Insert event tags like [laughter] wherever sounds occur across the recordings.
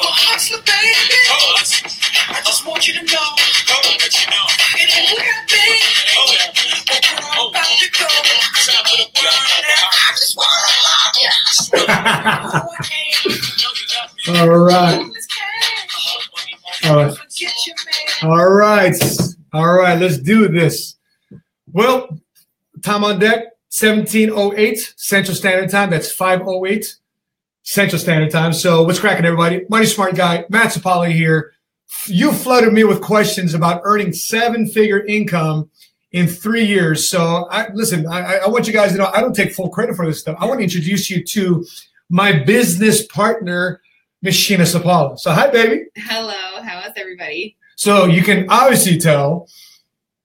I'm a hustler, baby. I just want you to know. It ain't where I've been. But where I'm about to go. I just wanna love you. [laughs] All right. All right. Forget your man. All right. All right. Let's do this. Well, time on deck 1708 Central Standard Time. That's 508 Central Standard Time. So, what's cracking, everybody? Money Smart Guy, Matt Sapaula here. You flooded me with questions about earning seven figure income in three years. So, I, listen, I, I want you guys to know I don't take full credit for this stuff. I want to introduce you to my business partner, Miss Sheena Sapaula. So, hi, baby. Hello, how is everybody? So, you can obviously tell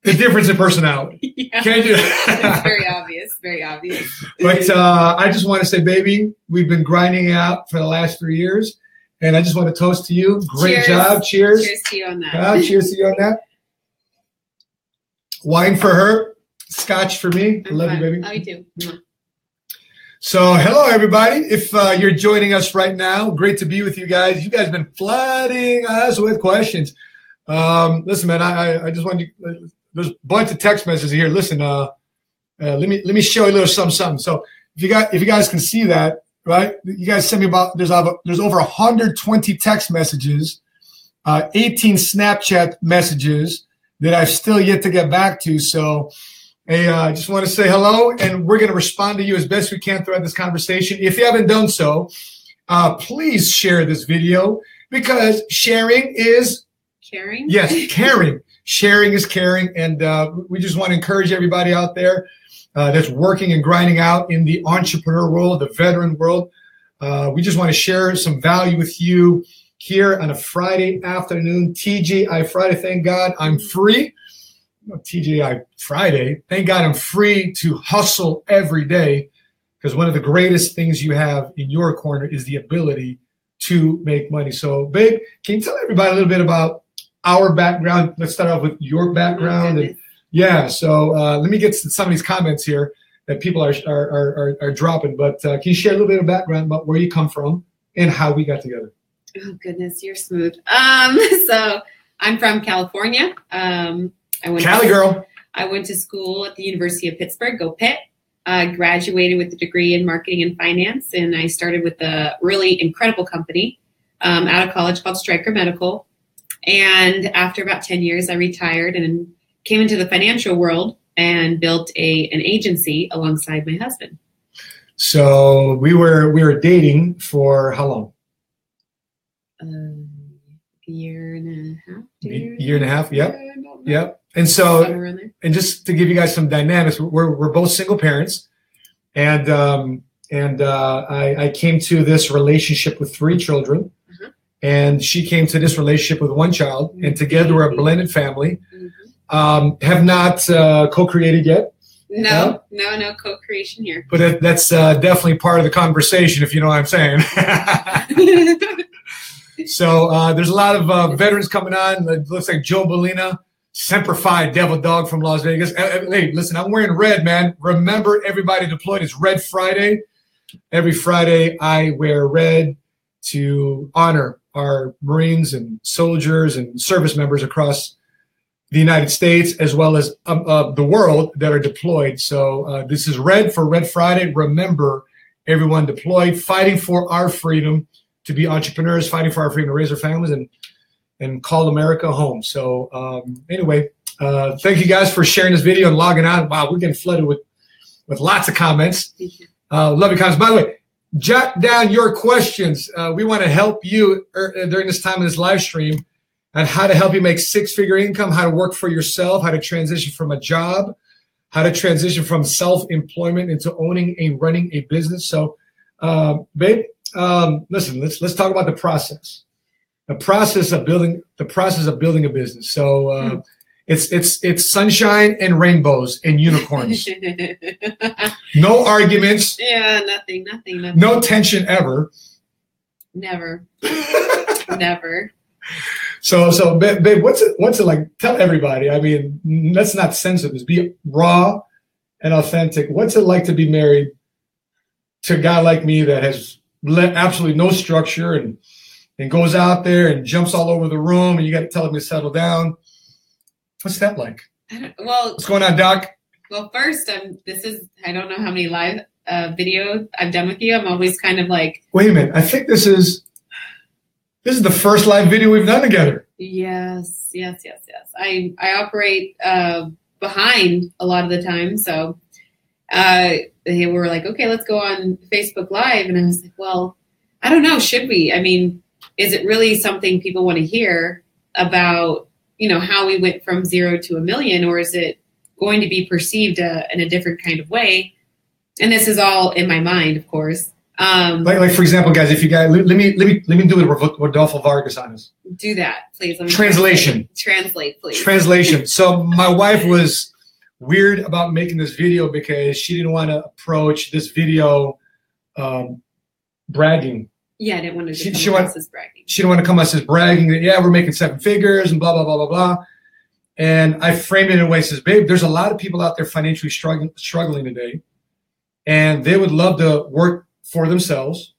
the difference in personality. [laughs] Yeah. Can you? [laughs] it's very obvious, very obvious. But uh, I just want to say, baby, we've been grinding out for the last three years, and I just want to toast to you. Great Cheers. job. Cheers. Cheers to you on that. Ah, cheers to you on that. Wine for her, scotch for me. I I'm love you, fine. baby. Oh, you too. So, hello, everybody. If uh, you're joining us right now, great to be with you guys. You guys have been flooding us with questions. Um, listen, man, I, I- I just want to. There's a bunch of text messages here. Listen, uh, uh, let me let me show you a little something, something. So, if you got if you guys can see that, right? You guys sent me about there's over there's over 120 text messages, uh, 18 Snapchat messages that I've still yet to get back to. So, Hey, uh, I just want to say hello, and we're going to respond to you as best we can throughout this conversation. If you haven't done so, uh, please share this video because sharing is, Caring? yes, [laughs] caring. Sharing is caring, and uh, we just want to encourage everybody out there uh, that's working and grinding out in the entrepreneur world, the veteran world. Uh, we just want to share some value with you here on a Friday afternoon, TGI Friday. Thank God I'm free. TGI Friday. Thank God I'm free to hustle every day because one of the greatest things you have in your corner is the ability to make money. So, babe, can you tell everybody a little bit about our background? Let's start off with your background. and, yeah, so uh, let me get to some of these comments here that people are are, are, are, are dropping. But uh, can you share a little bit of background about where you come from and how we got together? Oh goodness, you're smooth. Um, [laughs] so I'm from California. Um, I went Cali to, girl. I went to school at the University of Pittsburgh. Go Pitt. Uh, graduated with a degree in marketing and finance, and I started with a really incredible company um, out of college called Stryker Medical. And after about ten years, I retired and came into the financial world and built a an agency alongside my husband. So we were we were dating for how long? Um, a year and a half. two year and a half, yep, I don't know. Yep. And so Somewhere in there. and just to give you guys some dynamics, we're we're both single parents, and um, and uh, I, I came to this relationship with three children. And she came to this relationship with one child, and together we're a blended family. Mhm. Um, have not uh, co-created yet, No, no, no co-creation here. but that, that's uh, definitely part of the conversation, if you know what I'm saying. [laughs] so uh, there's a lot of uh, veterans coming on. It looks like Joe Bolina, Semper Fi, Devil Dog from Las Vegas. Uh, uh, Hey, listen, I'm wearing red, man. Remember, everybody deployed. It's Red Friday. Every Friday, I wear red to honor our Marines and soldiers and service members across the United States as well as um, uh, the world that are deployed. So uh, this is red for Red Friday. Remember, everyone deployed, fighting for our freedom to be entrepreneurs, fighting for our freedom to raise our families and and call America home. So um, anyway, uh, thank you guys for sharing this video and logging on. Wow, we're getting flooded with with lots of comments. Uh, love your comments. By the way, jot down your questions. Uh, we want to help you er, during this time of this live stream on how to help you make six figure income, how to work for yourself, how to transition from a job, how to transition from self employment into owning and running a business. So, uh, babe, um, listen, let's let's talk about the process, the process of building the process of building a business. So. Uh, It's it's it's sunshine and rainbows and unicorns. [laughs] no arguments, yeah, nothing, nothing, nothing. no tension ever. Never, [laughs] never. So so babe, babe, what's it what's it like? Tell everybody. I mean, let's not censor this. Be raw and authentic. What's it like to be married to a guy like me that has le- absolutely no structure and and goes out there and jumps all over the room, and you got to tell him to settle down. What's that like? Well, What's going on, Doc? well, first, um, this is I don't know how many live uh, videos I've done with you. I'm always kind of like, Wait a minute. I think this is this is the first live video we've done together. yes, yes, yes, yes. I I operate uh, behind a lot of the time, so uh, they were like, okay, let's go on Facebook Live, and I was like, well, I don't know, should we? I mean, is it really something people want to hear about? You know how we went from zero to a million, or is it going to be perceived uh, in a different kind of way? And this is all in my mind, of course. Um, Like, like for example, guys, if you guys let, let me let me let me do it with Rodolfo Vargas on us. do that, please. Let me Translation. [laughs] Translate, please. Translation. [laughs] So my wife was weird about making this video because she didn't want to approach this video um, bragging. Yeah, I didn't want to She- she went- bragging. She didn't want to come us as bragging that yeah we're making seven figures and blah blah blah blah blah. And I framed it in a way says, babe, there's a lot of people out there financially struggling struggling today, and they would love to work for themselves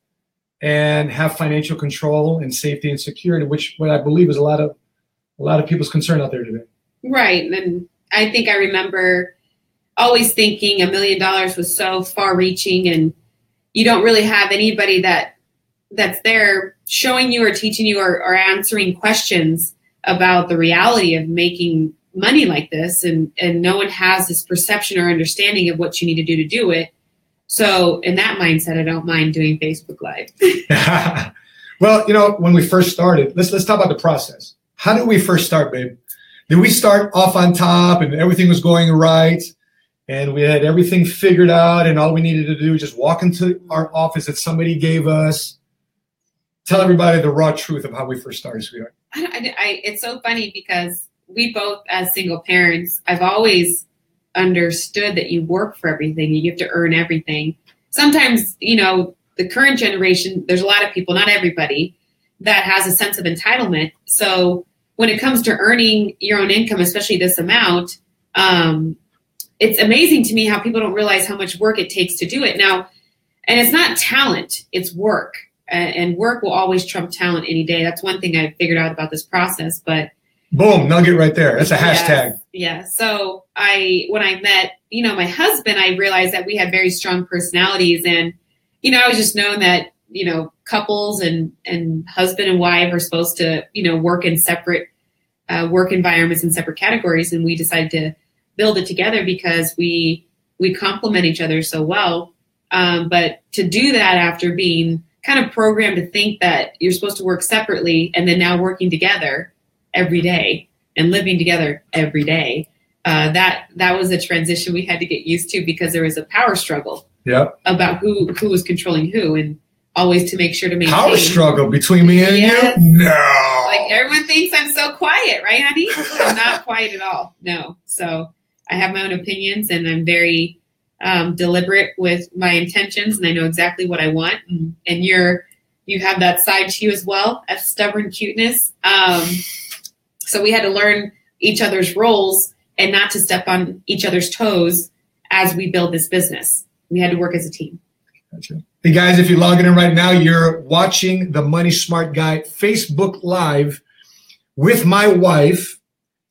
and have financial control and safety and security, which what I believe is a lot of a lot of people's concern out there today. Right. And I think I remember always thinking a million dollars was so far reaching and you don't really have anybody that that's there showing you or teaching you or, or answering questions about the reality of making money like this and and no one has this perception or understanding of what you need to do to do it so in that mindset i don't mind doing facebook live [laughs] [laughs] well, you know, when we first started, let's let's talk about the process. How did we first start, babe? Did we start off on top and everything was going right? And we had everything figured out, and all we needed to do was just walk into our office that somebody gave us. Tell everybody the raw truth of how we first started, sweetheart. I, I, it's so funny because we both, as single parents, I've always understood that you work for everything. You have to earn everything. Sometimes, you know, the current generation, there's a lot of people, not everybody, that has a sense of entitlement. So when it comes to earning your own income, especially this amount, um, it's amazing to me how people don't realize how much work it takes to do it. Now, and it's not talent, it's work and work will always trump talent any day. That's one thing I figured out about this process. But Boom, nugget right there. That's a hashtag. yeah. So I, when I met, you know, my husband, I realized that we had very strong personalities, and you know, I was just known that you know, couples and and husband and wife are supposed to, you know, work in separate uh, work environments in separate categories, and we decided to build it together because we we complement each other so well. Um, but to do that after being kind of programmed to think that you're supposed to work separately and then now working together every day and living together every day uh, that that was a transition we had to get used to because there was a power struggle Yep. about who who was controlling who and always to make sure to maintain Power struggle between me and Yes. you? No. like everyone thinks i'm so quiet right honey i'm not quiet at all no so i have my own opinions and i'm very um, deliberate with my intentions and i know exactly what i want. And, and you're you have that side to you as well a stubborn cuteness. Um, so we had to learn each other's roles and not to step on each other's toes as we build this business. We had to work as a team. Gotcha. Hey guys, if you're logging in right now, you're watching the Money Smart Guy Facebook Live with my wife,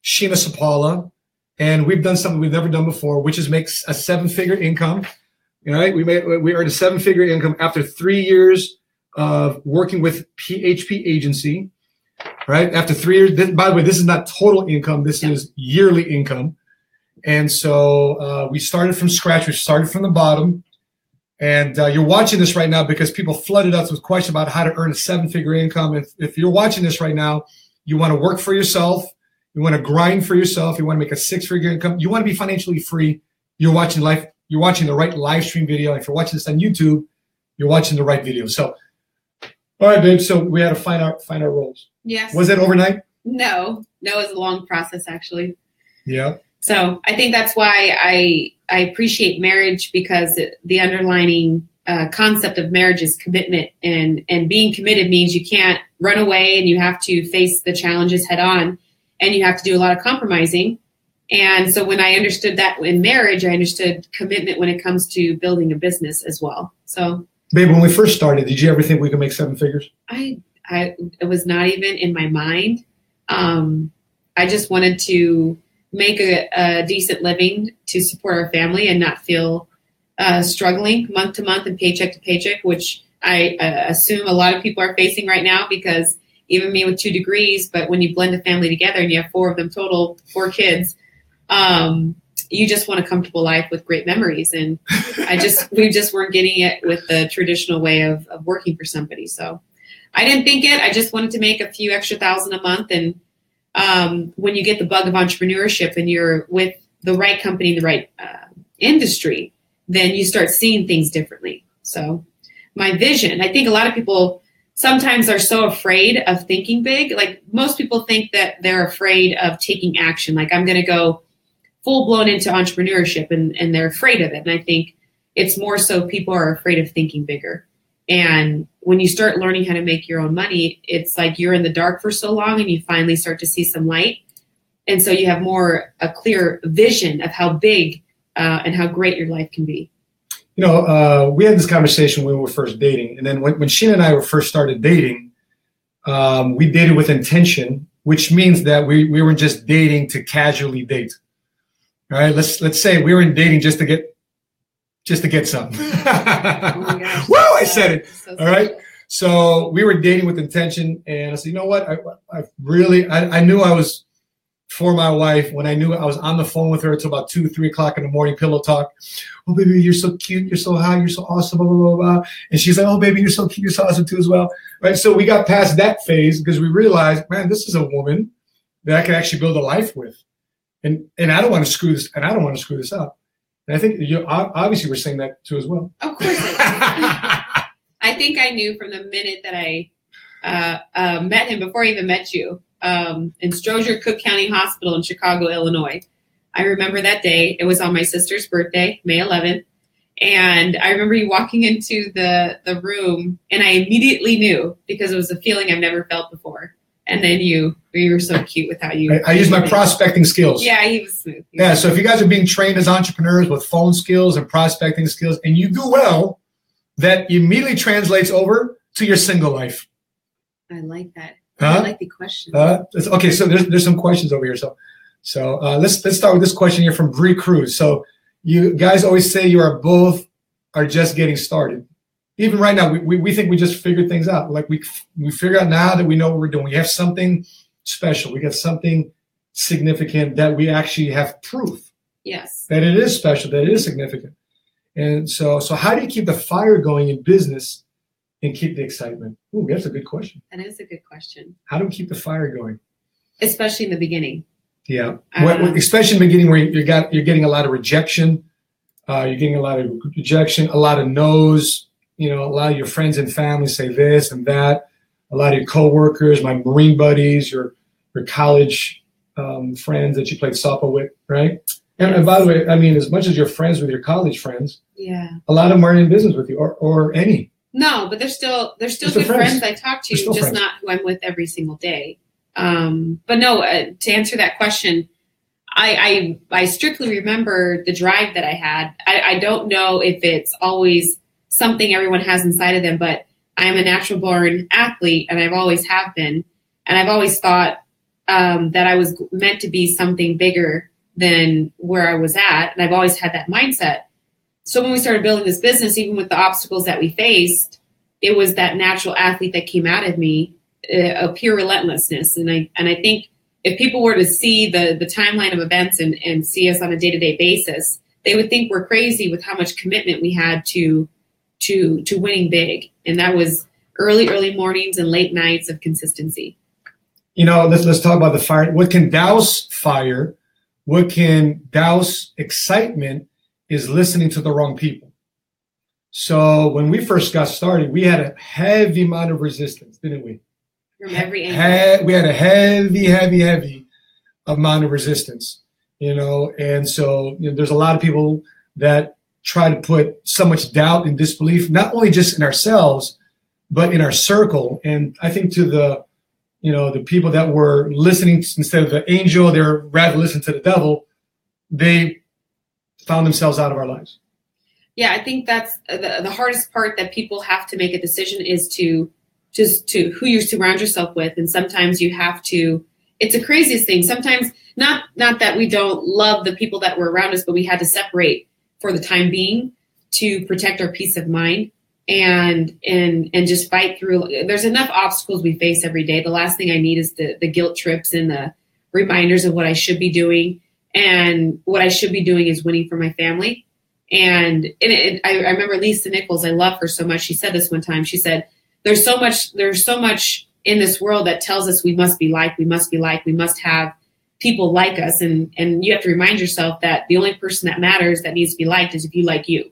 Sheena Sapaula, and we've done something we've never done before, which is make a seven-figure income. All right, we made we earned a seven-figure income after three years of working with PHP agency. Right after three years. This, by the way, this is not total income. This Yeah. is yearly income, and so uh, we started from scratch. We started from the bottom. And uh, you're watching this right now because people flooded us with questions about how to earn a seven figure income. If, if you're watching this right now, you want to work for yourself, you want to grind for yourself, you want to make a six figure income, you want to be financially free. You're watching life, you're watching the right live stream video. If you're watching this on YouTube, you're watching the right video. So, all right, babe. So we had to find our find our roles. yes Was it overnight? no no it was a long process actually Yeah. So I think that's why I I appreciate marriage because it, the underlining uh, concept of marriage is commitment, and and being committed means you can't run away, and you have to face the challenges head on, and you have to do a lot of compromising. And so when I understood that in marriage, I understood commitment when it comes to building a business as well. So Babe, when we first started, did you ever think we could make seven figures? I I it was not even in my mind. Um, I just wanted to make a, a, decent living to support our family and not feel uh, struggling month to month and paycheck to paycheck, which I uh, assume a lot of people are facing right now because even me with two degrees, but when you blend a family together and you have four of them total, four kids, um, you just want a comfortable life with great memories. And I just, [laughs] we just weren't getting it with the traditional way of, of working for somebody. So I didn't think it. I just wanted to make a few extra thousand a month. And um, when you get the bug of entrepreneurship and you're with the right company, the right uh, industry, then you start seeing things differently. So my vision, I think a lot of people sometimes they're so afraid of thinking big. Like most people think that they're afraid of taking action. Like I'm going to go full blown into entrepreneurship and, and they're afraid of it. And I think it's more so people are afraid of thinking bigger. And when you start learning how to make your own money, it's like you're in the dark for so long and you finally start to see some light. And so you have more a clear vision of how big uh, and how great your life can be you know, uh, we had this conversation when we were first dating, and then when, when Sheena and I were first started dating, um, we dated with intention, which means that we we weren't just dating to casually date. All right, let's let's say we were in dating just to get just to get something. [laughs] oh [laughs] Whoa, I said it. So All right. So we were dating with intention, and I said, you know what? I, I really, I, I knew I was for my wife when I knew I was on the phone with her until about two, three o'clock in the morning, pillow talk. Oh, baby, you're so cute. You're so hot. You're so awesome. Blah, blah, blah, blah. And she's like, oh, baby, you're so cute. You're so awesome too as well. Right. So we got past that phase because we realized, man, this is a woman that I can actually build a life with. And, and I don't want to screw this, and I don't want to screw this up. And I think you obviously we're saying that too as well. Of course. [laughs] I think I knew from the minute that I uh, uh, met him before I even met you um, in Stroger Cook County Hospital in Chicago, Illinois. I remember that day. It was on my sister's birthday, May 11th. And I remember you walking into the, the room, and I immediately knew because it was a feeling I've never felt before. And then you, you were so cute with how you. I, I use my prospecting skills. Yeah, he was smooth. He yeah, was so if you guys are being trained as entrepreneurs with phone skills and prospecting skills, and you do well, that immediately translates over to your single life. I like that. Huh? I like the question. Uh, okay, so there's there's some questions over here. So so uh, let's let's start with this question here from Bree Cruz. So you guys always say you are both are just getting started. Even right now, we, we, we think we just figured things out. Like we we figure out now that we know what we're doing. We have something special. We got something significant that we actually have proof. Yes. That it is special. That it is significant. And so so how do you keep the fire going in business and keep the excitement? Ooh, that's a good question. That is a good question. How do we keep the fire going? Especially in the beginning. Yeah, um, especially in the beginning where you got you're getting a lot of rejection, uh, you're getting a lot of rejection, a lot of no's. You know, a lot of your friends and family say this and that. A lot of your coworkers, my Marine buddies, your your college um, friends that you played softball with, right? And, and, by the way, I mean, as much as you're friends with your college friends, yeah, a lot of them aren't in business with you, or or any. No, but they're still they're still good friends. friends. I talk to, just friends. not who I'm with every single day. Um, but no, uh, to answer that question, I, I, I strictly remember the drive that I had. I, I don't know if it's always something everyone has inside of them, but I am a natural born athlete, and I've always have been, and I've always thought um, that I was meant to be something bigger than where I was at, and I've always had that mindset so when we started building this business, even with the obstacles that we faced, it was that natural athlete that came out of me, uh, a pure relentlessness. And I and I think if people were to see the the timeline of events and, and see us on a day to day basis, they would think we're crazy with how much commitment we had to to to winning big. And that was early, early mornings and late nights of consistency. You know, let's let's talk about the fire. What can douse fire? What can douse excitement? Is listening to the wrong people. So when we first got started, we had a heavy amount of resistance, didn't we? From every angle. He- we had a heavy, heavy, heavy amount of resistance, you know, and so you know, there's a lot of people that try to put so much doubt and disbelief, not only just in ourselves, but in our circle. And I think to the, you know, the people that were listening instead of the angel, they're rather listen to the devil. They found themselves out of our lives. Yeah, I think that's the, the hardest part that people have to make a decision is to just to who you surround yourself with. And sometimes you have to, it's the craziest thing. Sometimes not, not that we don't love the people that were around us, but we had to separate for the time being to protect our peace of mind and and and just fight through there's enough obstacles we face every day the last thing i need is the the guilt trips and the reminders of what i should be doing and what i should be doing is winning for my family. And, it, I, I remember lisa nichols i love her so much. She said this one time. She said there's so much there's so much in this world that tells us we must be like we must be like we must have people like us. And and you have to remind yourself that the only person that matters that needs to be liked is if you like you.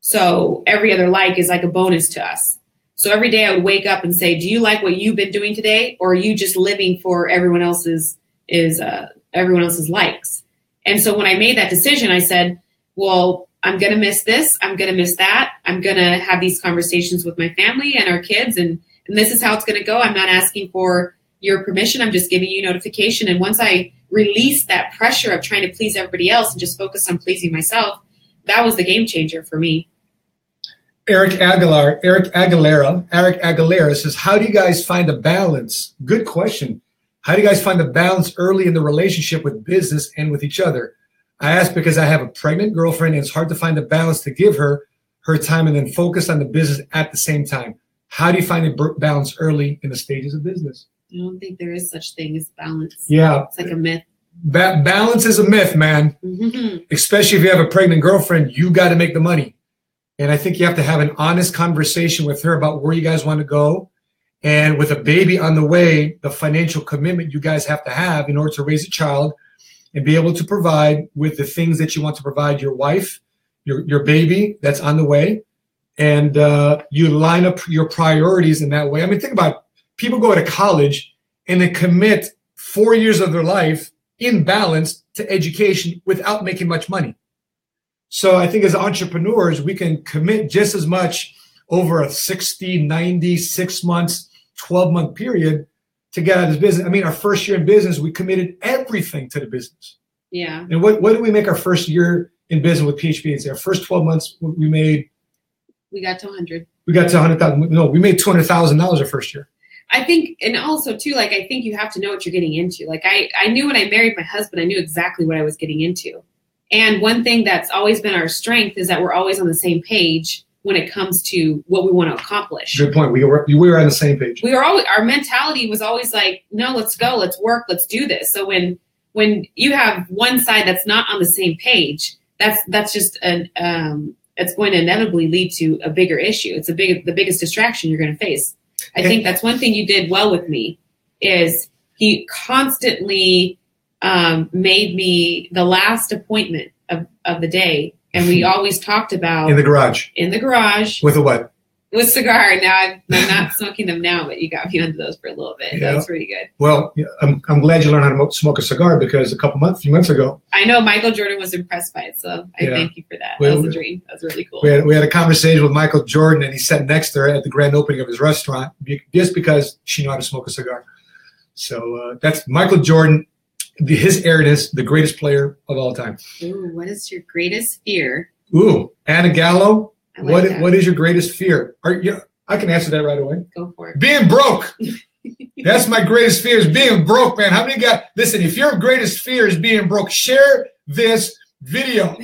So every other like is like a bonus to us. So every day I would wake up and say, "Do you like what you've been doing today, or are you just living for everyone else's is uh, everyone else's likes?" And so when I made that decision, I said, "Well, I'm going to miss this. I'm going to miss that. I'm going to have these conversations with my family and our kids, and and this is how it's going to go. I'm not asking for your permission. I'm just giving you notification. And once I release that pressure of trying to please everybody else and just focus on pleasing myself, that was the game changer for me. Eric Aguilar, Eric Aguilera, Eric Aguilera says, "How do you guys find a balance?" Good question. How do you guys find the balance early in the relationship with business and with each other? I ask because I have a pregnant girlfriend and it's hard to find a balance to give her her time and then focus on the business at the same time. How do you find a balance early in the stages of business? I don't think there is such thing as balance. Yeah, it's like a myth. Ba- balance is a myth, man. Mm-hmm. Especially if you have a pregnant girlfriend, you got to make the money. And I think you have to have an honest conversation with her about where you guys want to go. And with a baby on the way, the financial commitment you guys have to have in order to raise a child and be able to provide with the things that you want to provide your wife, your, your baby that's on the way. And uh, you line up your priorities in that way. I mean, think about it. people go to college and they commit four years of their life in balance to education without making much money. So I think as entrepreneurs, we can commit just as much over a 60, 90, six months, 12 month period to get out of this business. I mean, our first year in business, we committed everything to the business. Yeah. And what, what did we make our first year in business with PHP? Our first 12 months, we made. We got to 100. We got to 100,000. No, we made $200,000 our first year. I think, and also too, like I think you have to know what you're getting into. Like I, I knew when I married my husband, I knew exactly what I was getting into. And one thing that's always been our strength is that we're always on the same page when it comes to what we want to accomplish. Good point. We were we were on the same page. We were always our mentality was always like, no, let's go, let's work, let's do this. So when when you have one side that's not on the same page, that's that's just an um, it's going to inevitably lead to a bigger issue. It's a big the biggest distraction you're going to face. I think that's one thing you did well with me is he constantly um, made me the last appointment of, of the day. And we [laughs] always talked about in the garage. In the garage. With a what? With cigar. Now I'm, I'm not [laughs] smoking them now, but you got me onto those for a little bit. Yeah. That's pretty good. Well, I'm, I'm glad you learned how to smoke a cigar because a couple months, few months ago. I know Michael Jordan was impressed by it, so I yeah. thank you for that. Well, that was a dream. That was really cool. We had, we had a conversation with Michael Jordan, and he sat next to her at the grand opening of his restaurant just because she knew how to smoke a cigar. So uh, that's Michael Jordan the, his is the greatest player of all time. Ooh, what is your greatest fear? Ooh, Anna Gallo. Like what that. what is your greatest fear? Are you, I can answer that right away. Go for it. Being broke. [laughs] That's my greatest fear is being broke, man. How many guys listen, if your greatest fear is being broke, share this video.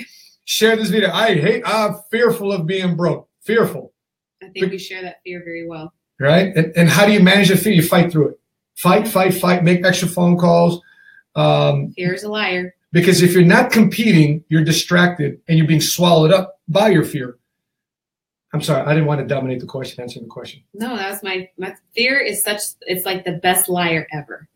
Share this video. I hate I'm fearful of being broke. Fearful. I think you share that fear very well. Right? And, and how do you manage the fear? You fight through it. Fight, fight, fight, make extra phone calls um, Fear is a liar. Because if you're not competing, you're distracted and you're being swallowed up by your fear. I'm sorry, I didn't want to dominate the question, answer the question. No, that's my my fear is such it's like the best liar ever.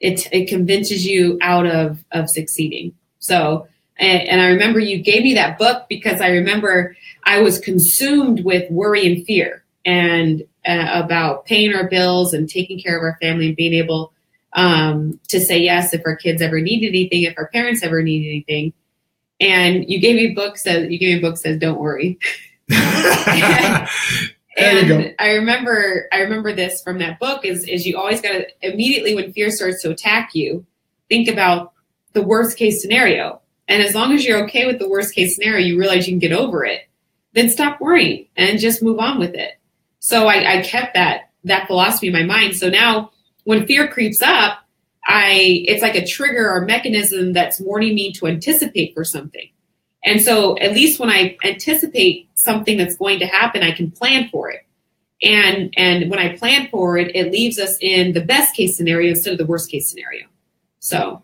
It it convinces you out of of succeeding. So and, and I remember you gave me that book because I remember I was consumed with worry and fear and uh, about paying our bills and taking care of our family and being able um, to say yes if our kids ever need anything, if our parents ever need anything. And you gave me books that you gave me books that says don't worry. [laughs] and, and I remember I remember this from that book is is you always gotta immediately when fear starts to attack you, think about the worst case scenario. And as long as you're okay with the worst case scenario, you realize you can get over it, then stop worrying and just move on with it. So I, I kept that that philosophy in my mind. So now when fear creeps up, I it's like a trigger or mechanism that's warning me to anticipate for something. And so at least when I anticipate something that's going to happen, I can plan for it. And and when I plan for it, it leaves us in the best case scenario instead of the worst case scenario. So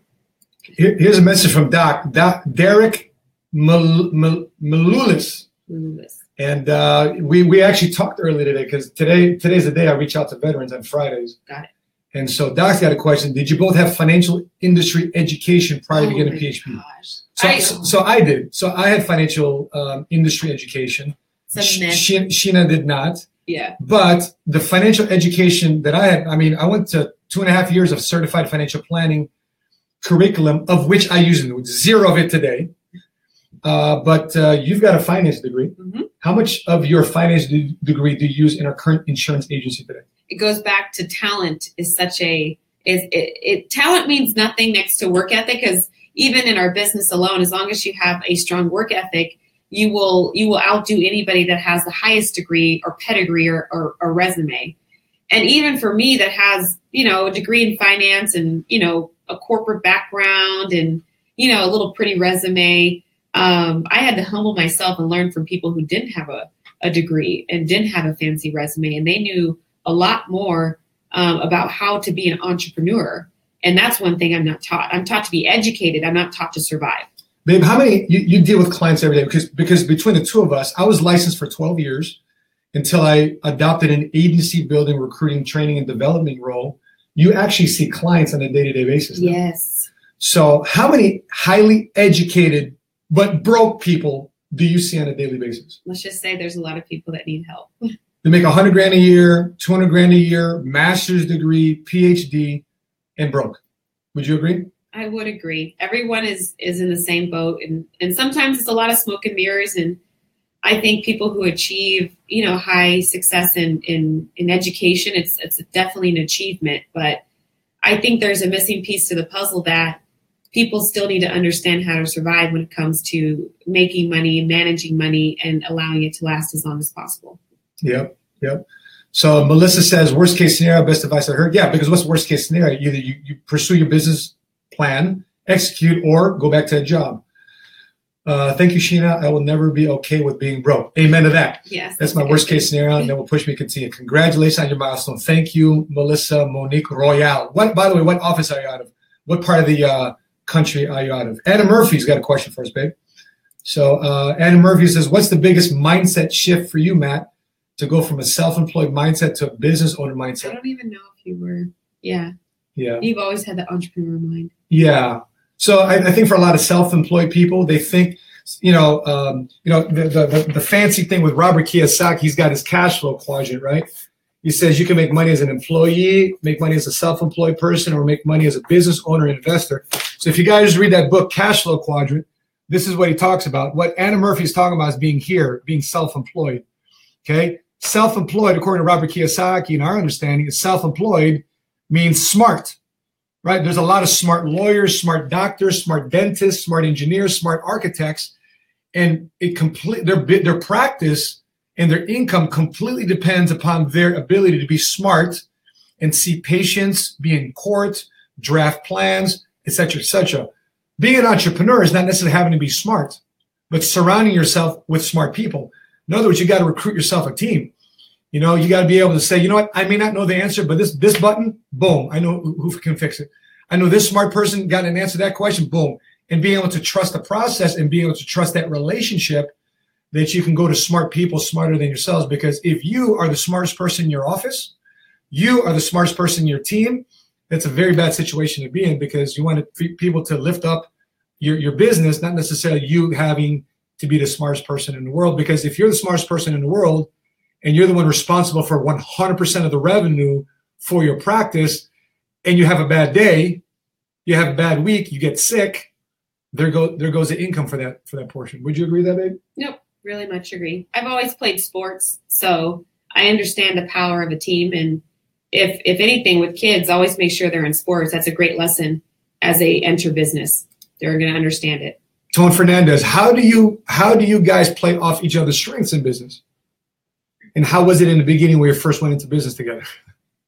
Here's a message from Doc. Doc Derek Mal- Mal- Malulis. Lewis. And uh, we we actually talked earlier today because today today's the day I reach out to veterans on Fridays. Got it. And so Doc's got a question. Did you both have financial industry education prior to Oh getting a PhD? gosh. So, I- so, so I did. So I had financial um, industry education. Sh- Sheena did not. yeah. But the financial education that I had, I mean, I went to two and a half years of certified financial planning curriculum, of which I use zero of it today. Uh, but uh, you've got a finance degree. Mhm. How much of your finance de- degree do you use in our current insurance agency today? It goes back to talent is such a is it, it talent means nothing next to work ethic because even in our business alone as long as you have a strong work ethic you will you will outdo anybody that has the highest degree or pedigree or, or, or resume. And even for me that has you know a degree in finance and you know a corporate background and you know a little pretty resume um, i had to humble myself and learn from people who didn't have a, a degree and didn't have a fancy resume and they knew a lot more um, about how to be an entrepreneur. And that's one thing I'm not taught. I'm taught to be educated. I'm not taught to survive. Babe, how many you, you deal with clients every day? Because because between the two of us, I was licensed for 12 years until I adopted an agency building, recruiting, training, and development role. You actually see clients on a day-to-day basis. now. Yes. So, how many highly educated but broke people do you see on a daily basis? Let's just say there's a lot of people that need help. [laughs] They make 100 grand a year, 200 grand a year, master's degree, PhD, and broke. Would you agree? I would agree. Everyone is is in the same boat, and and sometimes it's a lot of smoke and mirrors. And I think people who achieve, you know, high success in in in education, it's it's definitely an achievement. But I think there's a missing piece to the puzzle that people still need to understand how to survive when it comes to making money, managing money, and allowing it to last as long as possible. Yep, yep. So Melissa says, worst case scenario, best advice I heard. Yeah, because what's worst case scenario? Either you, you pursue your business plan, execute, or go back to a job. Uh, thank you, Sheena. I will never be okay with being broke. Amen to that. Yes, That's my worst case scenario, and that will push me to continue. Congratulations on your milestone. Thank you, Melissa Monique Royale. What, by the way, what office are you out of? What part of the uh, country are you out of? Anna Murphy's got a question for us, babe. So uh, Anna Murphy says, "What's the biggest mindset shift for you, Matt, to go from a self-employed mindset to a business owner mindset. I don't even know if you were. Yeah, Yeah, you've always had the entrepreneur mind. yeah. So I, I think for a lot of self-employed people, they think, you know, um, you know, the, the the the fancy thing with Robert Kiyosaki, he's got his cash flow quadrant, right? He says you can make money as an employee, make money as a self-employed person, or make money as a business owner and investor. So if you guys read that book, Cash Flow Quadrant, this is what he talks about. What Anna Murphy is talking about is being here, being self-employed. Okay, self-employed, according to Robert Kiyosaki, and our understanding, is self-employed means smart right? There's a lot of smart lawyers, smart doctors, smart dentists, smart engineers, smart architects, and it complete their their practice and their income completely depends upon their ability to be smart and see patients, be in court, draft plans, etc., etc. Being an entrepreneur is not necessarily having to be smart, but surrounding yourself with smart people. In other words, you got to recruit yourself a team. You know, you got to be able to say, you know what, I may not know the answer, but this this button, boom, I know who can fix it. I know this smart person got an answer to that question, boom. And being able to trust the process and being able to trust that relationship that you can go to smart people smarter than yourselves. Because if you are the smartest person in your office, you are the smartest person in your team, that's a very bad situation to be in because you want people to lift up your, your business, not necessarily you having to be the smartest person in the world. Because if you're the smartest person in the world and you're the one responsible for 100% of the revenue for your practice, and you have a bad day, you have a bad week, you get sick, there go there goes the income for that for that portion. Would you agree with that, babe? Nope, really much agree. I've always played sports, so I understand the power of a team. And if if anything with kids, always make sure they're in sports. That's a great lesson as they enter business. They're going to understand it. Tone Fernandez, how do you how do you guys play off each other's strengths in business? And how was it in the beginning when you first went into business together?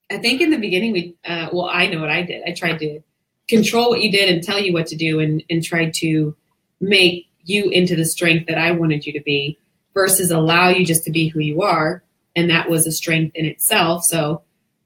I think in the beginning we, uh, well, I know what I did. I tried to control what you did and tell you what to do, and and tried to make you into the strength that I wanted you to be, versus allow you just to be who you are, and that was a strength in itself. So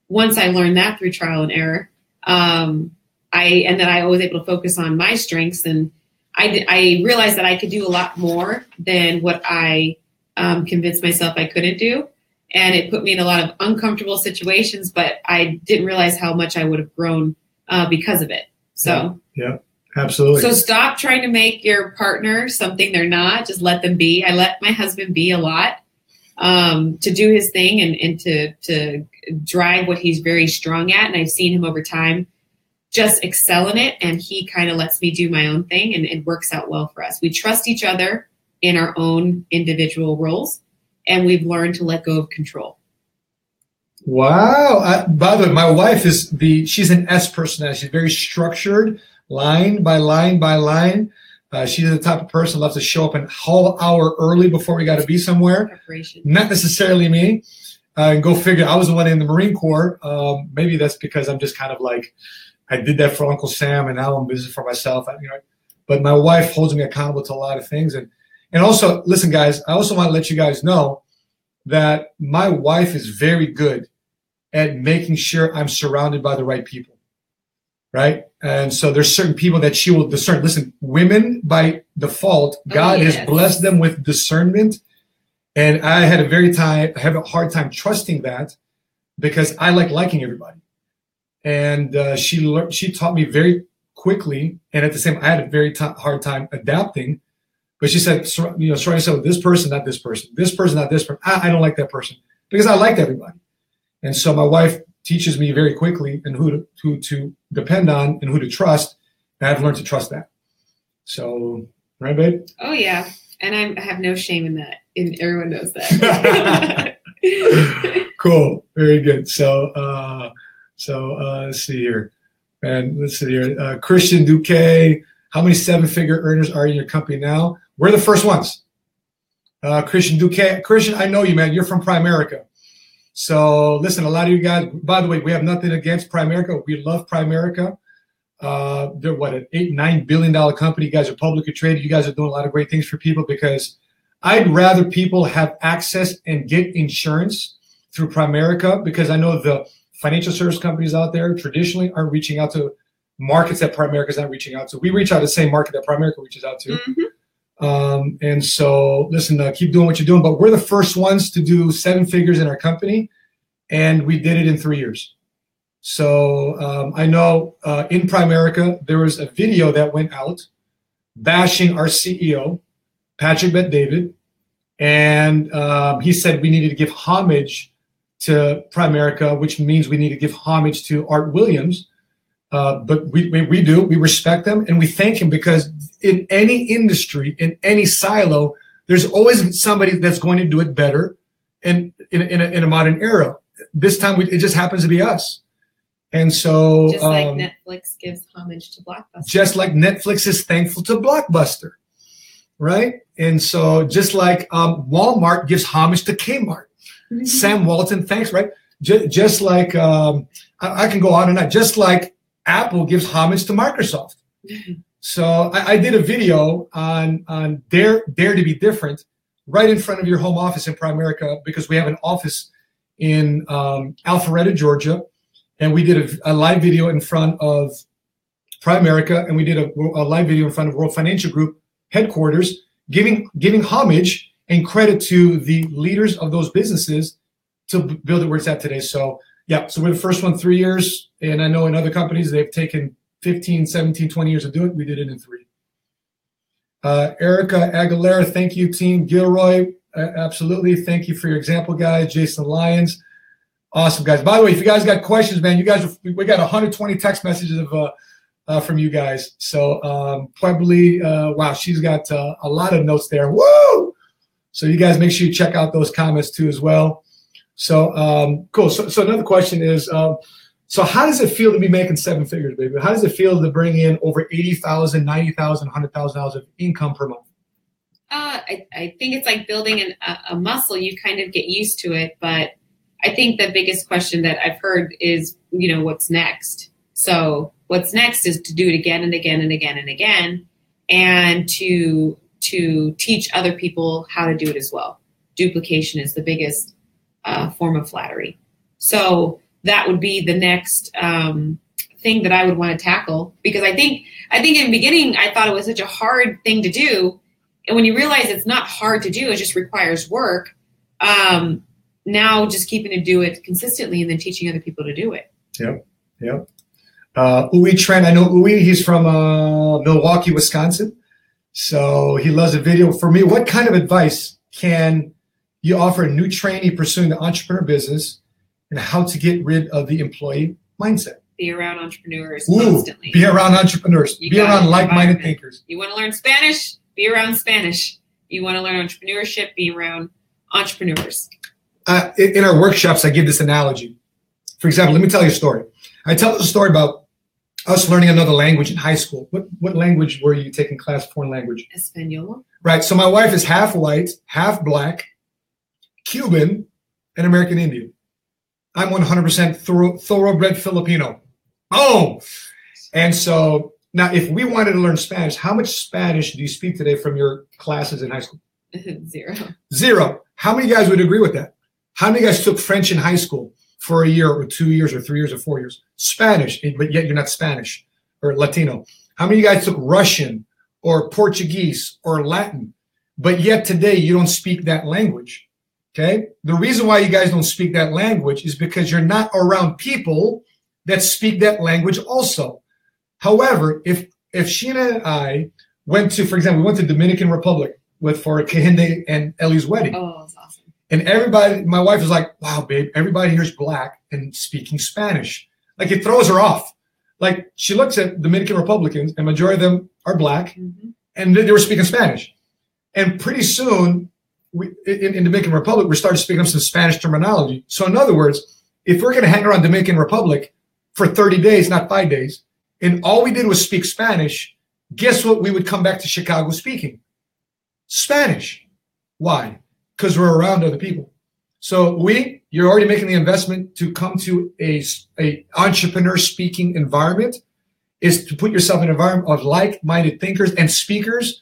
once I learned that through trial and error, um, I and that I was able to focus on my strengths, and I I realized that I could do a lot more than what I um, convinced myself I couldn't do. And it put me in a lot of uncomfortable situations but i didn't realize how much i would have grown uh, because of it. So yeah, absolutely. So stop trying to make your partner something they're not. Just let them be. I let my husband be a lot um, to do his thing and, and to to drive what he's very strong at. And i've seen him over time just excel in it and he kind of lets me do my own thing and it works out well for us we trust each other in our own individual roles and we've learned to let go of control. Wow. I, by the way, my wife is the, she's an S personality. She's very structured, line by line by line. Uh, she's the type of person loves to show up an whole hour early before we got to be somewhere. Preparation. Not necessarily me. Uh, and go figure. I was the one in the Marine Corps. Um, maybe that's because I'm just kind of like, I did that for Uncle Sam, and now I'm busy for myself. I, you know, but my wife holds me accountable to a lot of things, and and also, listen, guys, I also want to let you guys know that my wife is very good at making sure I'm surrounded by the right people. Right. And so there's certain people that she will discern. Listen, women by default, Oh, God yes. has blessed them with discernment. And I had a very time, I have a hard time trusting that because I like liking everybody. And uh, she learned, she taught me very quickly. And at the same, time I had a very t- hard time adapting but she said, you know, surround yourself with this person, not this person, this person, not this person. I, I don't like that person because I liked everybody. And so my wife teaches me very quickly and who to, who to depend on and who to trust. And I've learned to trust that. So, right, babe? Oh yeah, and I'm, I have no shame in that, and everyone knows that. [laughs] [laughs] cool. Very good. So, uh, so uh, let's see here. And let's see here. Uh, Christian Duque, how many seven figure earners are in your company now? We're the first ones. Uh, Christian Duque, Christian, I know you, man. You're from Primerica. So listen, a lot of you guys, by the way, we have nothing against Primerica. We love Primerica. Uh, they're what an eight, nine billion dollar company. You guys are publicly traded. You guys are doing a lot of great things for people because I'd rather people have access and get insurance through Primerica because I know the financial service companies out there traditionally aren't reaching out to markets that Primerica is not reaching out to. We reach out to the same market that Primerica reaches out to. Mhm. Um, and so, listen, uh, keep doing what you're doing. But we're the first ones to do seven figures in our company, and we did it in three years. So um, I know uh, in Primerica there was a video that went out bashing our CEO, Patrick Bet David, and um, he said we needed to give homage to Primerica, which means we need to give homage to Art Williams. Uh, but we, we, we do, we respect them and we thank him because in any industry, in any silo, there's always somebody that's going to do it better and in, in, a, in a modern era. This time we, it just happens to be us. And so, just like um, Netflix gives homage to Blockbuster. just like Netflix is thankful to Blockbuster, right? And so, just like um, Walmart gives homage to Kmart, Sam Walton thanks, right? Just, just like um, I, I can go on and on. Just like Apple gives homage to Microsoft. So I, I did a video on on dare dare to be different, right in front of your home office in Primerica because we have an office in um, Alpharetta, Georgia, and we did a, a live video in front of Primerica, and we did a, a live video in front of World Financial Group headquarters, giving giving homage and credit to the leaders of those businesses to build it where it's at today. So yeah, so we're the first one three years, and I know in other companies they've taken 15, 17, 20 years to do it. We did it in three. Uh, Erica Aguilera, thank you, team. Gilroy, absolutely. Thank you for your example, guys. Jason Lyons, awesome, guys. By the way, if you guys got questions, man, you guys, we got 120 text messages of uh, uh, from you guys. So um, probably, uh, wow, she's got uh, a lot of notes there. Woo! So you guys make sure you check out those comments too as well. So um, cool. So, so another question is, um, so how does it feel to be making seven figures, baby? How does it feel to bring in over 80,000, 90,000, 100,000 dollars of income per month? Uh, I, I think it's like building an, a, a muscle. You kind of get used to it, but I think the biggest question that I've heard is, you know, what's next? So what's next is to do it again and again and again and again and to to teach other people how to do it as well. Duplication is the biggest uh, form of flattery. So that would be the next um, thing that I would want to tackle because I think I think in the beginning I thought it was such a hard thing to do, and when you realize it's not hard to do, it just requires work. Um, now just keeping to do it consistently and then teaching other people to do it. Yep, yep. Uh, Uwe Trent, I know Uwe. He's from uh, Milwaukee, Wisconsin. So he loves a video. For me, what kind of advice can you offer a new trainee pursuing the entrepreneur business and how to get rid of the employee mindset? Be around entrepreneurs Ooh, constantly. be around entrepreneurs. You be around like-minded thinkers. You want to learn Spanish? Be around Spanish. You want to learn entrepreneurship? Be around entrepreneurs. uh, in, in our workshops, I give this analogy. For example, let me tell you a story. I tell a story about us learning another language in high school. What what language were you taking class foreign language? Espanol. Right. So my wife is half white, half black, Cuban, and American Indian. I'm 100% thorough, thoroughbred Filipino. Oh, and so now if we wanted to learn Spanish, how much Spanish do you speak today from your classes in high school? [laughs] Zero. Zero. How many guys would agree with that? How many guys took French in high school for a year or two years or three years or four years? Spanish, but yet you're not Spanish or Latino. How many of you guys took Russian or Portuguese or Latin, but yet today you don't speak that language? Okay. The reason why you guys don't speak that language is because you're not around people that speak that language also. However, if if Sheena and I went to, for example, we went to Dominican Republic with for Kehinde and Ellie's wedding. Oh, awesome. And everybody, my wife was like, wow, babe, everybody here's black and speaking Spanish. Like it throws her off. Like she looks at Dominican Republicans, and majority of them are black, hmm and they they were speaking Spanish. And pretty soon, we, in, in Dominican Republic, we started speaking some Spanish terminology. So in other words, if we're going to hang around Dominican Republic for 30 days, not five days, and all we did was speak Spanish, guess what? We would come back to Chicago speaking Spanish. Why? Because we're around other people. So we, you're already making the investment to come to a, a entrepreneur speaking environment is to put yourself in an environment of like-minded thinkers and speakers.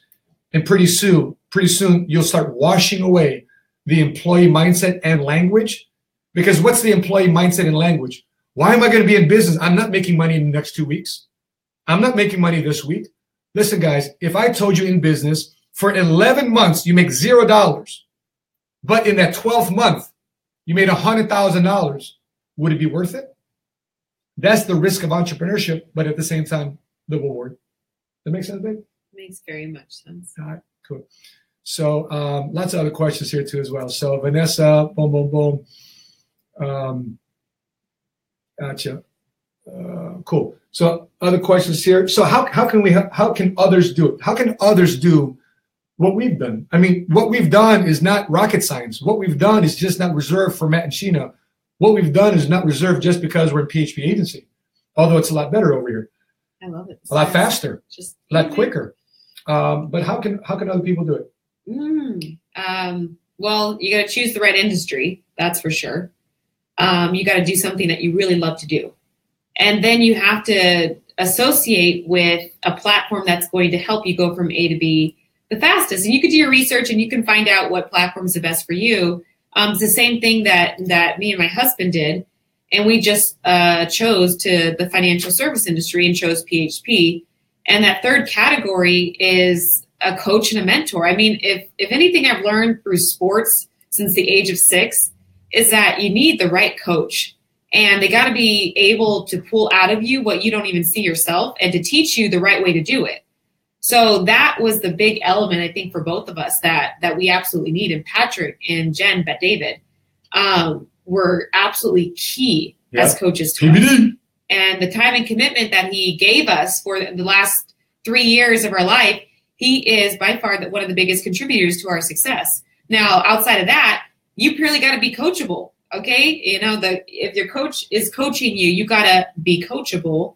And pretty soon, pretty soon you'll start washing away the employee mindset and language. Because what's the employee mindset and language? Why am I going to be in business? I'm not making money in the next two weeks. I'm not making money this week. Listen, guys, if I told you in business for 11 months you make zero dollars, but in that 12th month you made $100,000, would it be worth it? That's the risk of entrepreneurship, but at the same time, the reward. That makes sense, babe? Makes very much sense. All right, cool. So um, lots of other questions here too as well. So Vanessa, boom, boom, boom. Um, gotcha. Uh, cool. So other questions here. So how, how can we how can others do it? How can others do what we've done? I mean, what we've done is not rocket science. What we've done is just not reserved for Matt and Sheena. What we've done is not reserved just because we're in PHP agency, although it's a lot better over here, I love it. a lot faster, Just a lot quicker. Um, but how can how can other people do it? Mm, um, well, you got to choose the right industry. That's for sure. Um, you got to do something that you really love to do, and then you have to associate with a platform that's going to help you go from A to B the fastest. And you can do your research and you can find out what platform is the best for you. Um, it's the same thing that that me and my husband did, and we just uh, chose to the financial service industry and chose PHP. And that third category is a coach and a mentor. I mean, if if anything I've learned through sports since the age of six is that you need the right coach. And they got to be able to pull out of you what you don't even see yourself and to teach you the right way to do it. So that was the big element I think for both of us that that we absolutely need. And Patrick and Jen, Bet-David, um, were absolutely key as coaches to us and the time and commitment that he gave us for the last three years of our life, he is by far the, one of the biggest contributors to our success. Now, outside of that, you purely got to be coachable. Okay, you know the if your coach is coaching you, you got to be coachable.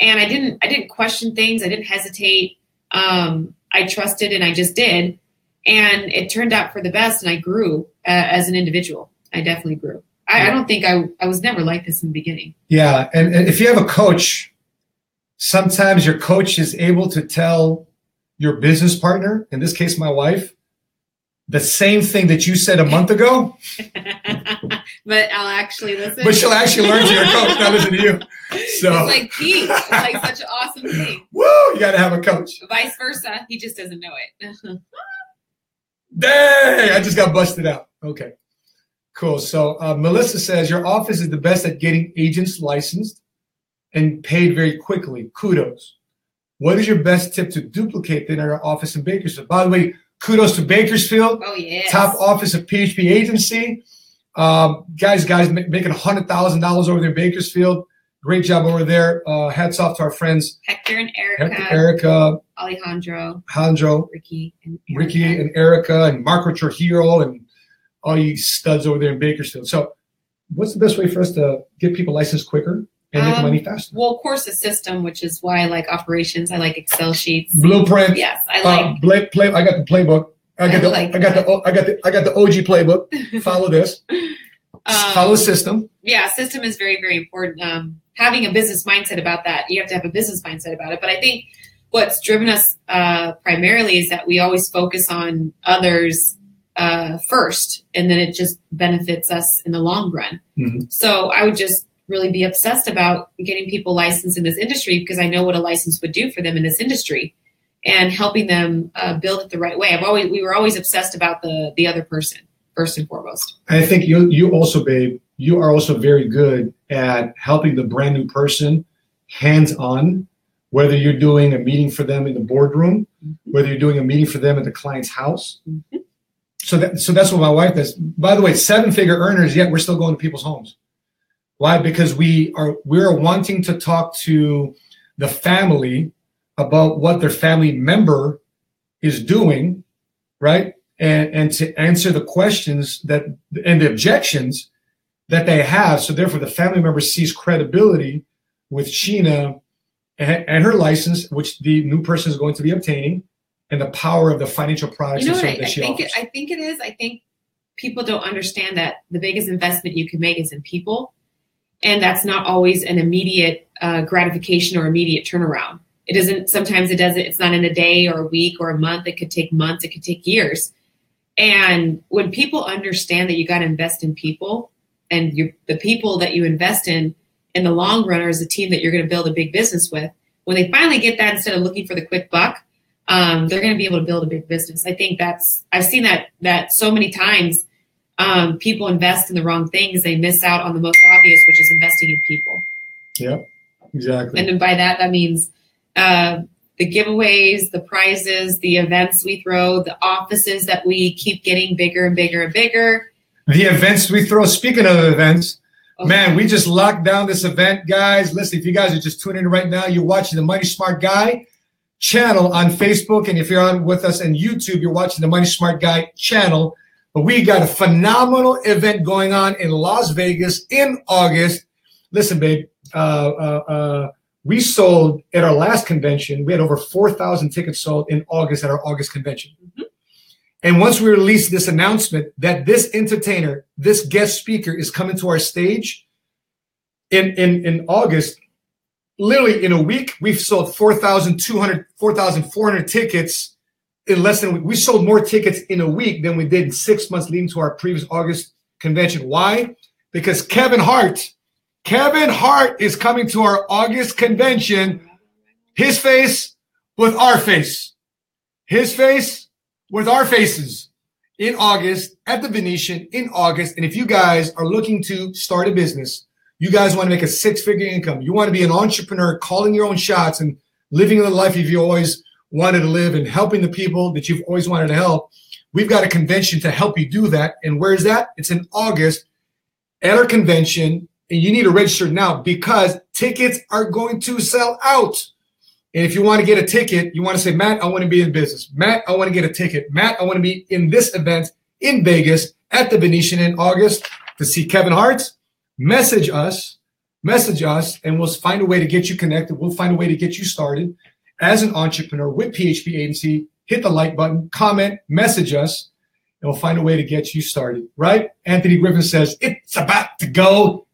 And I didn't, I didn't question things. I didn't hesitate. Um, I trusted, and I just did, and it turned out for the best. And I grew uh, as an individual. I definitely grew. I, I don't think I, I was never like this in the beginning. Yeah, and, and if you have a coach, sometimes your coach is able to tell your business partner, in this case, my wife, the same thing that you said a month ago, [laughs] but I'll actually listen. but she'll actually learn to your coach, not listen to you. So, It's like key. It's like such an awesome thing. woo, you got to have a coach. Vice versa, he just doesn't know it. [laughs] Dang, I just got busted out. Okay, cool. So uh, Melissa says your office is the best at getting agents licensed and paid very quickly. Kudos. What is your best tip to duplicate that in our office in Bakersfield? By the way, kudos to Bakersfield, oh yeah. top office of PHP agency. Um, guys, guys ma- making hundred thousand dollars over there in Bakersfield. Great job over there. Uh, hats off to our friends Hector and Erica, Hector, Erica, Alejandro, Handro, Ricky, and Ricky Erica. and Erica and Marco Trujillo and all you studs over there in Bakersfield. So, what's the best way for us to get people licensed quicker and make Um, money faster? Well, of course, a system, which is why I like operations. I like Excel sheets. Blueprint. Yes, I like. Uh, play, play, I got the playbook. I got I the, like I got the, I got the, I got the OG playbook. [laughs] Follow this. Follow the um, system. yeah, system is very, very important. Um, having a business mindset about that, you have to have a business mindset about it. But I think what's driven us uh, primarily is that we always focus on others uh, first, and then it just benefits us in the long run. Mhm. So I would just really be obsessed about getting people licensed in this industry because I know what a license would do for them in this industry, and helping them uh, build it the right way. I've always we were always obsessed about the the other person first and foremost. I think you, you also, babe, you are also very good at helping the brand new person hands on, whether you're doing a meeting for them in the boardroom, whether you're doing a meeting for them at the client's house. Mhm. So that so that's what my wife does. By the way, seven figure earners, yet we're still going to people's homes. Why? Because we are we're wanting to talk to the family about what their family member is doing, right? And and to answer the questions that and the objections that they have. So therefore, the family member sees credibility with Sheena and, and her license, which the new person is going to be obtaining, and the power of the financial products You know and what I, I think? It, I think it is. I think people don't understand that the biggest investment you can make is in people, and that's not always an immediate uh, gratification or immediate turnaround. It isn't. Sometimes it doesn't. It's not in a day or a week or a month. It could take months. It could take years. And when people understand that you got to invest in people, and you, the people that you invest in in the long run are a team that you're going to build a big business with. When they finally get that, instead of looking for the quick buck, um, they're going to be able to build a big business. I think that's I've seen that that so many times. Um, people invest in the wrong things; they miss out on the most obvious, which is investing in people. Yep, exactly. And then by that, that means uh, the giveaways, the prizes, the events we throw, the offices that we keep getting bigger and bigger and bigger. the events we throw. Speaking of events, Oh, man, we just locked down this event, guys. Listen, if you guys are just tuning in right now, you're watching the Money Smart Guy channel on Facebook, and if you're on with us on YouTube, you're watching the Money Smart Guy channel. But we got a phenomenal event going on in Las Vegas in August. Listen, babe, uh, uh, uh, we sold at our last convention. We had over four thousand tickets sold in August at our August convention. And once we released this announcement that this entertainer, this guest speaker is coming to our stage in, in, in August, literally in a week, we've sold 4,200, 4,400 tickets in less than. We sold more tickets in a week than we did in six months leading to our previous August convention. Why? Because Kevin Hart, Kevin Hart is coming to our August convention, his face with our face, his face with our faces in August at the Venetian in August. And if you guys are looking to start a business, you guys want to make a six figure income, you want to be an entrepreneur, calling your own shots and living the life you've always wanted to live and helping the people that you've always wanted to help. We've got a convention to help you do that. And where is that? It's in August at our convention. And you need to register now because tickets are going to sell out. And if you want to get a ticket, you want to say, Matt, I want to be in business. Matt, I want to get a ticket. Matt, I want to be in this event in Vegas at the Venetian in August to see Kevin Hart. Message us, message us, and we'll find a way to get you connected. We'll find a way to get you started as an entrepreneur with PHP Agency. Hit the like button, comment, message us. And we'll find a way to get you started. Right? Anthony Griffin says it's about to go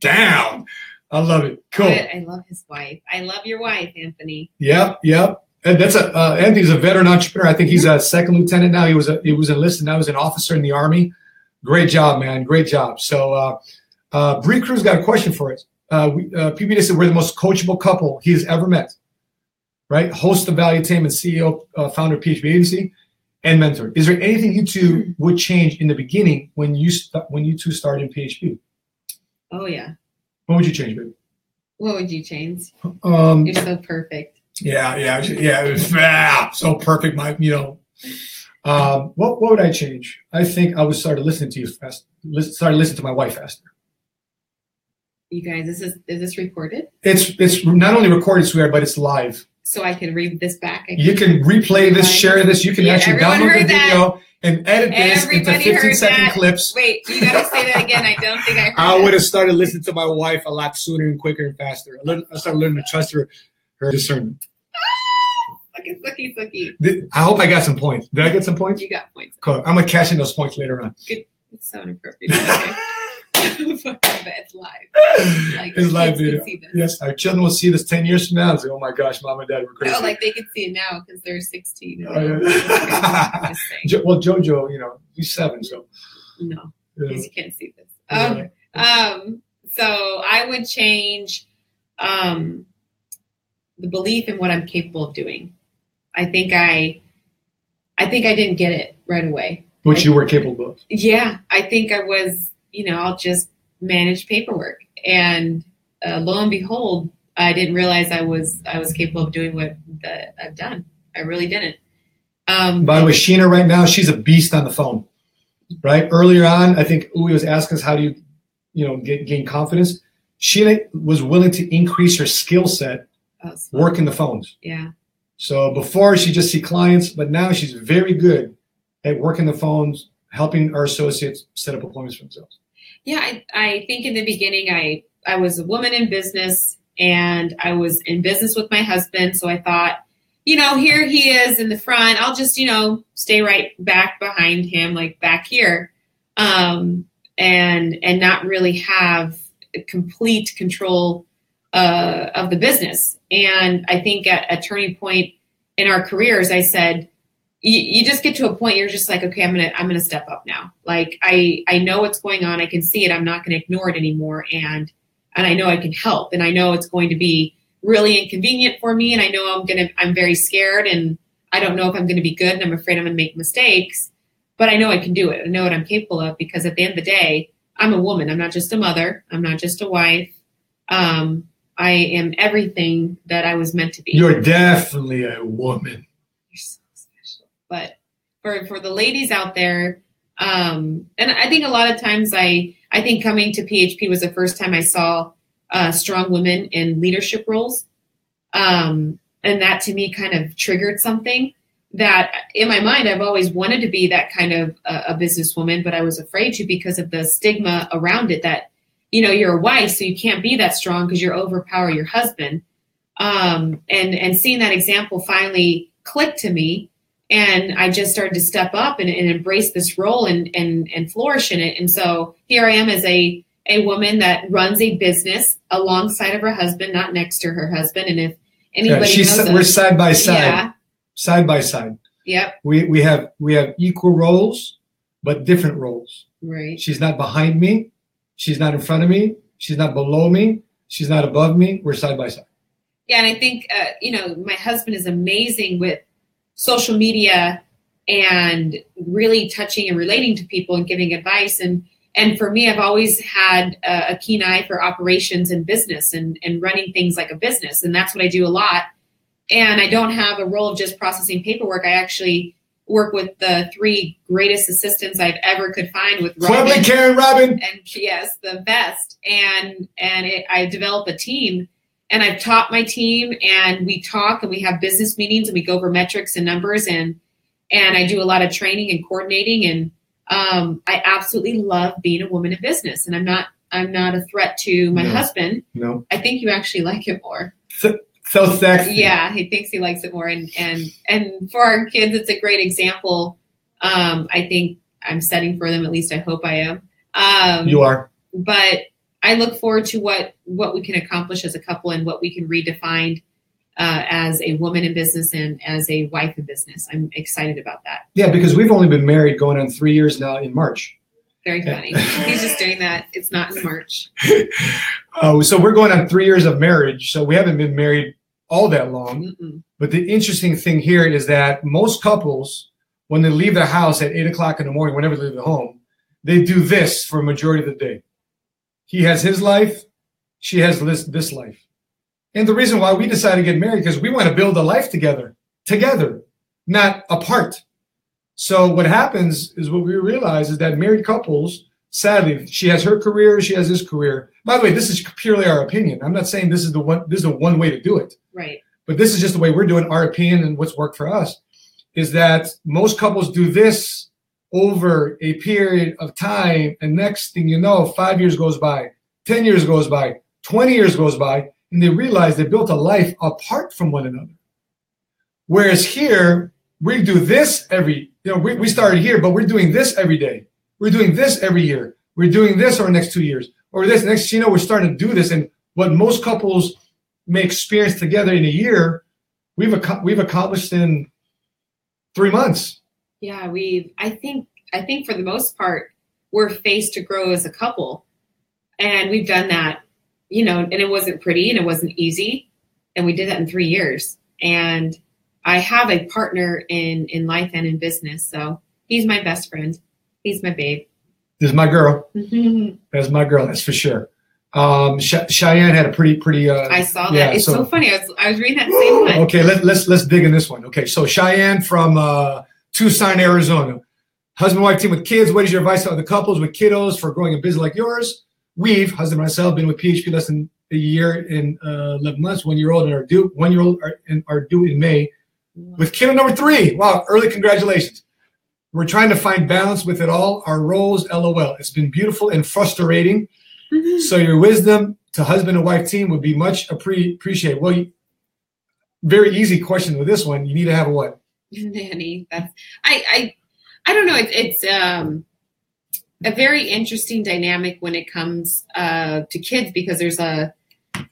down. I love it. Cool. I, I love his wife. I love your wife, Anthony. Yep, yep. And that's a uh, Anthony's a veteran entrepreneur. I think he's a second lieutenant now. He was a he was enlisted. Now he's an officer in the army. Great job, man. Great job. So, uh, uh, Bree Cruz got a question for us. Uh, we, uh, PBD said we're the most coachable couple he has ever met. Right? Host of Valuetainment, CEO, uh, founder of PHP Agency, and mentor. Is there anything you two would change in the beginning when you st- when you two started in PHP? Oh yeah. What would you change, baby? What would you change? Um, You're so perfect. Yeah, yeah, yeah. Was [laughs] ah, so perfect. My, you know, um, what what would I change? I think I would start listening to you fast. Listen, started listening to my wife faster. You guys, is this is is this recorded? It's it's not only recorded, swear, but it's live. So I can read this back. You can replay this, share this. You can Yeah, actually download the video and edit this Everybody into 15 second that. clips. Wait, you gotta say that again. I don't think I heard I would have started listening to my wife a lot sooner and quicker and faster. I, learned, I started learning to trust her, her discernment. Sucky, sucky, sucky. I hope I got some points. Did I get some points? You got points. Cool. I'm gonna cash in those points later on. It's so inappropriate. Okay. [laughs] [laughs] It's live. Like it's live video. Yes, our children will see this 10 years from now and say, oh my gosh, mom and dad were crazy. No, like they can see it now because they're 16. Oh, yeah. [laughs] Jo- well, JoJo, you know, he's seven, so. No, because you can't see this. Um, um, so I would change um, the belief in what I'm capable of doing. I think I, I think I didn't get it right away. which you were capable of. Yeah, I think I was, you know, I'll just manage paperwork, and uh, lo and behold, I didn't realize I was I was capable of doing what that I've done. I really didn't. Um, By the way, Sheena right now, she's a beast on the phone. Right? Earlier on, I think Uwe was asking us how do you, you know, get, gain confidence. Sheena was willing to increase her skill set oh, working the phones. yeah, So before she just see clients, but now she's very good at working the phones, helping our associates set up appointments for themselves. yeah. I, I think in the beginning, I I was a woman in business, and I was in business with my husband. So I thought, you know, here he is in the front. I'll just, you know, stay right back behind him, like back here, um, and and not really have complete control uh, of the business. And I think at a turning point in our careers, I said, you, you just get to a point you're just like, okay, I'm gonna I'm gonna step up now. Like I I know what's going on. I can see it. I'm not gonna ignore it anymore. And and I know I can help. And I know it's going to be really inconvenient for me. And I know I'm gonna I'm very scared and I don't know if I'm gonna be good and I'm afraid I'm gonna make mistakes. But I know I can do it. I know what I'm capable of because at the end of the day, I'm a woman. I'm not just a mother. I'm not just a wife. Um, I am everything that I was meant to be. You're definitely a woman. But for for the ladies out there, um, and I think a lot of times I I think coming to PHP was the first time I saw uh, strong women in leadership roles, um, and that to me kind of triggered something that in my mind I've always wanted to be that kind of uh, a businesswoman, but I was afraid to because of the stigma around it that you know you're a wife, so you can't be that strong because you're overpower your husband. Um, and and seeing that example finally clicked to me and i just started to step up and, and embrace this role and, and and flourish in it and so here i am as a a woman that runs a business alongside of her husband not next to her husband and if Yeah, anybody she's, knows we're side by side, yeah side by side. yep We we have we have equal roles, but different roles. right She's not behind me. She's not in front of me. She's not below me. She's not above me. We're side by side. Yeah, and I think uh, you know my husband is amazing with social media and really touching and relating to people and giving advice. And and for me, I've always had a, a keen eye for operations and business and and running things like a business, and that's what I do a lot. And I don't have a role of just processing paperwork. I actually work with the three greatest assistants I've ever could find with Robin Karen Robin. and yes, the best. And and it, I develop a team, and I've taught my team, and we talk, and we have business meetings, and we go over metrics and numbers, and and I do a lot of training and coordinating, and um, I absolutely love being a woman in business, and I'm not I'm not a threat to my No. husband. No. I think you actually like it more. So thank you. Yeah, he thinks he likes it more, and and and for our kids, it's a great example. Um, I think I'm setting for them. At least I hope I am. Um, You are. but I look forward to what what we can accomplish as a couple and what we can redefine uh, as a woman in business and as a wife in business. I'm excited about that. Yeah, because we've only been married going on three years now in March. Very funny. He's just doing that. It's not in March. Uh, [laughs] so we're going on three years of marriage. So we haven't been married all that long. Mm-mm. But the interesting thing here is that most couples, when they leave their house at eight o'clock in the morning, whenever they leave the home, they do this for a majority of the day. He has his life, she has this, this life. And the reason why we decided to get married because we want to build a life together, together, not apart. So what happens is what we realize is that married couples, sadly, she has her career, she has his career. By the way, this is purely our opinion. I'm not saying this is the one this is the one way to do it Right. but this is just the way we're doing our opinion and what's worked for us is that most couples do this over a period of time and next thing you know five years goes by 10 years goes by 20 years goes by and they realize they built a life apart from one another. Whereas here we do this every you know we, we started here but we're doing this every day. We're doing this every year. We're doing this our next two years. Or this next you know we're starting to do this. And what most couples may experience together in a year, we've ac- we've accomplished in three months. Yeah, we I think I think for the most part we're faced to grow as a couple. And we've done that, you know, and it wasn't pretty and it wasn't easy. And we did that in three years. And I have a partner in in life and in business. So he's my best friend. He's my babe. This is my girl. That's my girl. That's for sure. Um, Ch- Cheyenne had a pretty pretty. Uh, I saw that. Yeah, it's so- so, funny. I was I was reading that same one. okay, let, let's let's dig in this one. Okay, so Cheyenne from uh, Tucson, Arizona, husband wife team with kids. What is your advice to other couples with kiddos for growing a business like yours? We've husband and myself been with PHP less than a year and uh, eleven months. One year old and are due. One year old are, and are due in May. with kiddo number three. Wow, early congratulations. We're trying to find balance with it all. Our roles, lol. It's been beautiful and frustrating. So your wisdom to husband and wife team would be much appre- appreciated. Well, you, very easy question with this one. You need to have a what? [laughs] nanny that's i i i don't know it's it's um a very interesting dynamic when it comes uh to kids because there's a it,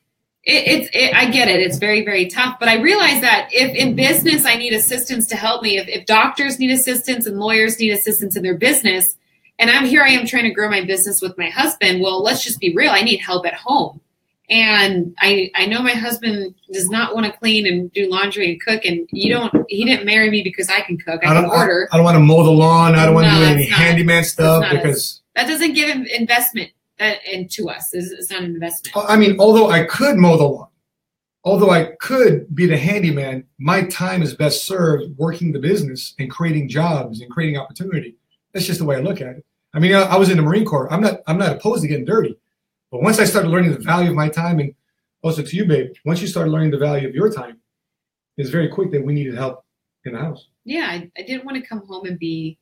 it's it, i get it. It's very very tough but i realize that if in business i need assistance to help me if, if doctors need assistance and lawyers need assistance in their business and i'm here i am trying to grow my business with my husband well let's just be real. I need help at home and I, I know my husband does not want to clean and do laundry and cook and you don't he didn't marry me because I can cook I, can don't, order I, don't want to mow the lawn. I don't want to No, do any not. handyman stuff because that doesn't give him investment that into us it's, it's not an investment oh, I mean, although I could mow the lawn, although I could be the handyman, my time is best served working the business and creating jobs and creating opportunity. That's just the way I look at it. I mean, I, I was in the Marine Corps. I'm not. I'm not opposed to getting dirty, but once I started learning the value of my time, and also to you, babe, once you started learning the value of your time, it's very quick that we needed help in the house. yeah I, I didn't want to come home and be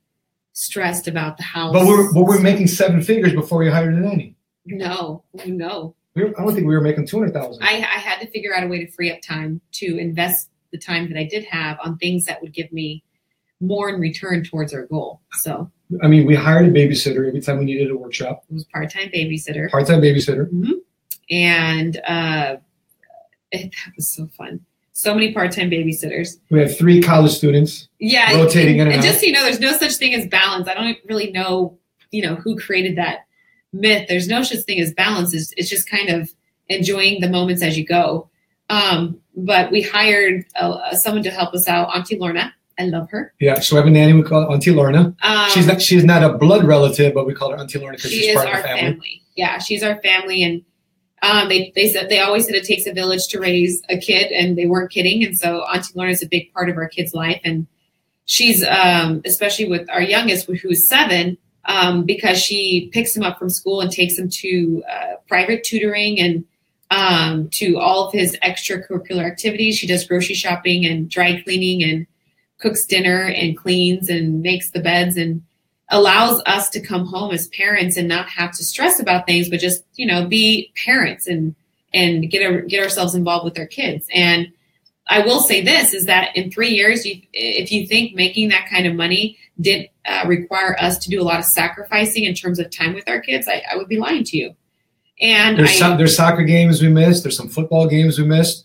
stressed about the house But we're but we're making seven figures before you hired a nanny. no no We were, I don't think we were making two hundred thousand. I, I had to figure out a way to free up time to invest the time that I did have on things that would give me more in return towards our goal so I mean, we hired a babysitter every time we needed a workshop, it was part-time babysitter part-time babysitter. and uh, it, that was so fun. So many part-time babysitters. We had three college students. Yeah, Rotating in and, and and just so you know, there's no such thing as balance. I don't really know, you know, who created that myth. There's no such thing as balance. It's, it's just kind of enjoying the moments as you go. Um, but we hired uh, someone to help us out, Auntie Lorna. I love her. Yeah, so we have a nanny. We call her Auntie Lorna. Um, she's not she's not a blood relative, but we call her Auntie Lorna because she she's is part our of the family. family. Yeah, she's our family, and um, they they said they always said it takes a village to raise a kid, and they weren't kidding. And so Auntie Lorna is a big part of our kid's life, and she's um, especially with our youngest, who's seven, um, because she picks him up from school and takes him to uh, private tutoring and um, to all of his extracurricular activities. She does grocery shopping and dry cleaning and cooks dinner and cleans and makes the beds and allows us to come home as parents and not have to stress about things, but just you know be parents and and get our, get ourselves involved with our kids. And I will say this is that in three years, you, if you think making that kind of money didn't uh, require us to do a lot of sacrificing in terms of time with our kids, I, I would be lying to you. And There's I, some, there's soccer games we missed. There's some football games we missed.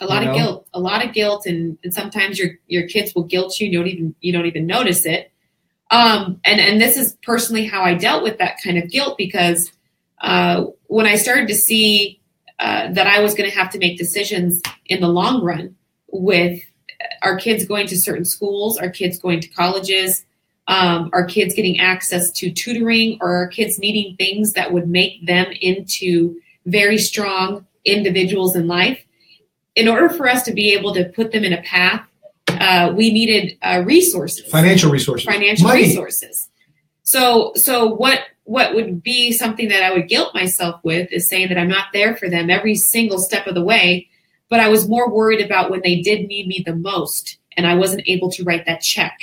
A lot you of guilt, a lot of guilt, and, and sometimes your your kids will guilt you. You don't even you don't even notice it. Um, and and this is personally how I dealt with that kind of guilt because uh, when I started to see uh, that I was going to have to make decisions in the long run with our kids going to certain schools, our kids going to colleges, um, our kids getting access to tutoring, or our kids needing things that would make them into very strong individuals in life. In order for us to be able to put them in a path, uh, we needed uh, resources Financial resources. financial Money. resources. So so what what would be something that I would guilt myself with is saying that I'm not there for them every single step of the way, but I was more worried about when they did need me the most and I wasn't able to write that check.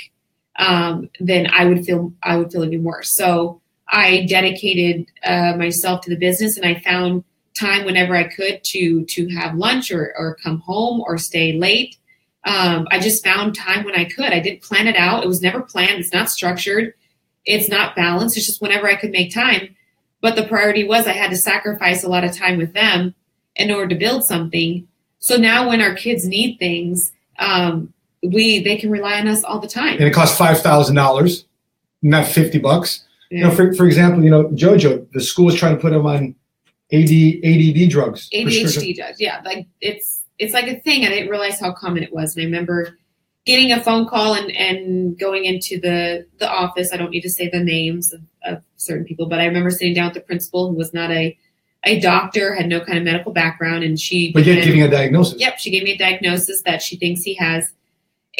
Um, then I would feel I would feel even worse. So I dedicated uh, myself to the business and I found time whenever I could to to have lunch or, or come home or stay late. Um, I just found time when I could. I didn't plan it out. It was never planned. It's not structured. It's not balanced. It's just whenever I could make time. But the priority was I had to sacrifice a lot of time with them in order to build something. So now when our kids need things, um, we they can rely on us all the time. And it costs five thousand dollars, not fifty bucks. You know, for, for example, you know, JoJo, the school is trying to put him on AD, ADD drugs. ADHD drugs. Yeah, like it's it's like a thing. I didn't realize how common it was. And I remember getting a phone call and, and going into the the office. I don't need to say the names of, of certain people, but I remember sitting down with the principal who was not a a doctor, had no kind of medical background, and she But yet giving a diagnosis. Yep, she gave me a diagnosis that she thinks he has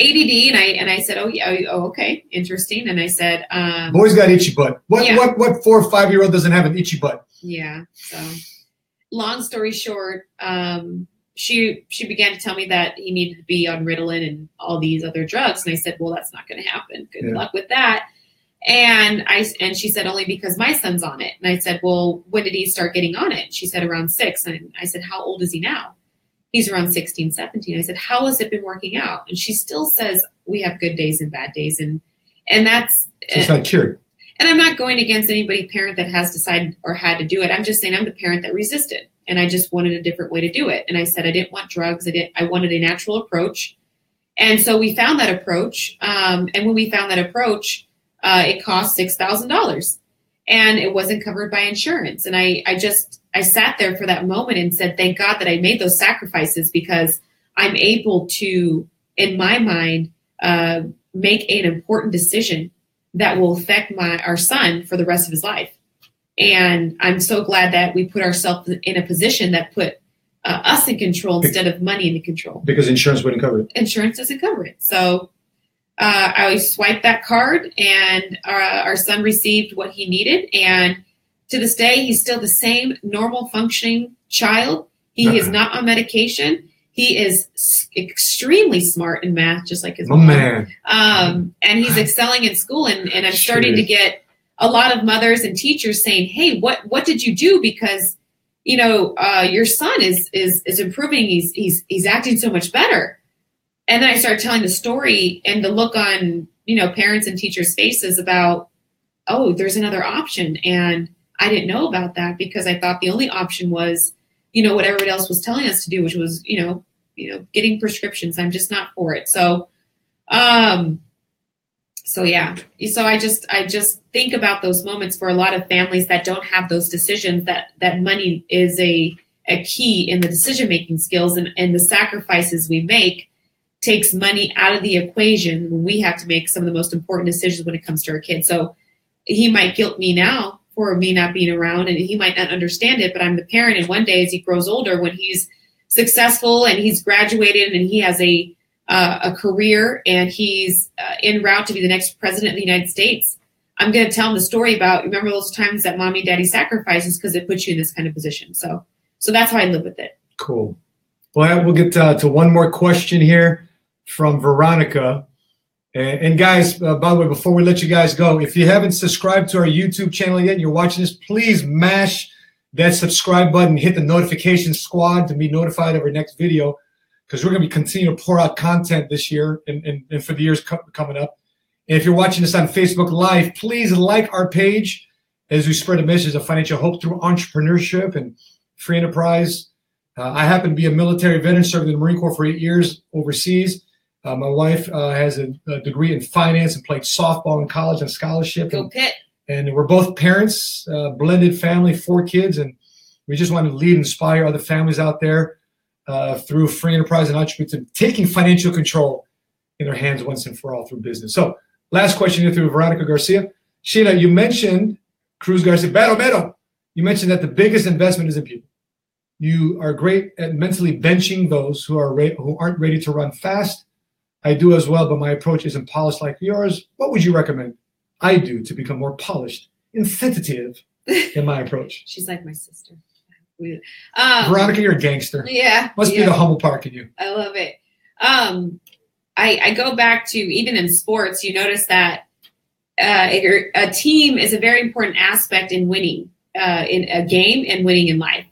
ADD, and I and I said, oh yeah, oh okay, interesting. And I said, um, Boys got itchy butt. What Yeah. what what four or five year old doesn't have an itchy butt? Yeah. So, long story short, um, she she began to tell me that he needed to be on Ritalin and all these other drugs, and I said, "Well, that's not going to happen. Good Yeah. luck with that." And I and she said, "Only because my son's on it." And I said, "Well, when did he start getting on it?" She said, "Around six. And I said, "How old is he now?" He's around 16, 17. I said, "How has it been working out?" And she still says, "We have good days and bad days," and and that's it's not cured. and I'm not going against anybody parent that has decided or had to do it. I'm just saying I'm the parent that resisted and I just wanted a different way to do it. And I said I didn't want drugs. I didn't I wanted a natural approach. And so we found that approach. Um, and when we found that approach, uh, it cost six thousand dollars and it wasn't covered by insurance. And I, I just I sat there for that moment and said, thank God that I made those sacrifices because I'm able to, in my mind, uh, make an important decision that will affect my our son for the rest of his life. And I'm so glad that we put ourselves in a position that put uh, us in control instead of money in control. Because insurance wouldn't cover it. Insurance doesn't cover it. So uh, I swiped that card, and uh, our son received what he needed. And to this day, he's still the same normal functioning child. He is not on medication. He is s- extremely smart in math, just like his My mom man. um, and he's excelling in school and, and i'm starting to get a lot of mothers and teachers saying hey what what did you do because you know uh, your son is is is improving he's he's he's acting so much better and then i started telling the story and the look on you know parents and teachers faces about oh there's another option. And i didn't know about that because i thought the only option was you know what everybody else was telling us to do which was you know you know getting prescriptions. I'm just not for it. So um so yeah. So i just i just think about those moments for a lot of families that don't have those decisions that that money is a a key in the decision making skills and, and the sacrifices we make takes money out of the equation when we have to make some of the most important decisions when it comes to our kids so he might guilt me now for me not being around and he might not understand it but i'm the parent and one day as he grows older when he's successful and he's graduated and he has a uh, a career and he's uh, en route to be the next president of the United States, I'm going to tell him the story about remember those times that mommy and daddy sacrifices because it puts you in this kind of position. So, so that's how I live with it. Cool. Well, we'll get uh, to one more question here from Veronica. And, guys, uh, by the way, before we let you guys go, if you haven't subscribed to our YouTube channel yet and you're watching this, please mash that subscribe button, hit the notification squad to be notified of our next video. because we're going to be continuing to pour out content this year and, and, and for the years co- coming up. And if you're watching this on Facebook Live, please like our page as we spread a message of financial hope through entrepreneurship and free enterprise. Uh, I happen to be a military veteran, served in the Marine Corps for eight years overseas. Uh, my wife uh, has a, a, degree in finance and played softball in college on scholarship. Go And, Pitt. and we're both parents, uh, blended family, four kids, and we just want to lead and inspire other families out there uh, through free enterprise and entrepreneurship, taking financial control in their hands once and for all through business. So, last question here through Veronica Garcia. Sheila, you mentioned Cruz Garcia, Beto. You mentioned that the biggest investment is in people. You are great at mentally benching those who are re- who aren't ready to run fast. I do as well, but my approach isn't polished like yours. What would you recommend I do to become more polished and sensitive in my approach? [laughs] She's like my sister. Um, Veronica, you're a gangster. Yeah. Must yeah. be the humble part in you. I love it. Um, I, I go back to even in sports, you notice that uh, a, a team is a very important aspect in winning uh, in a game and winning in life.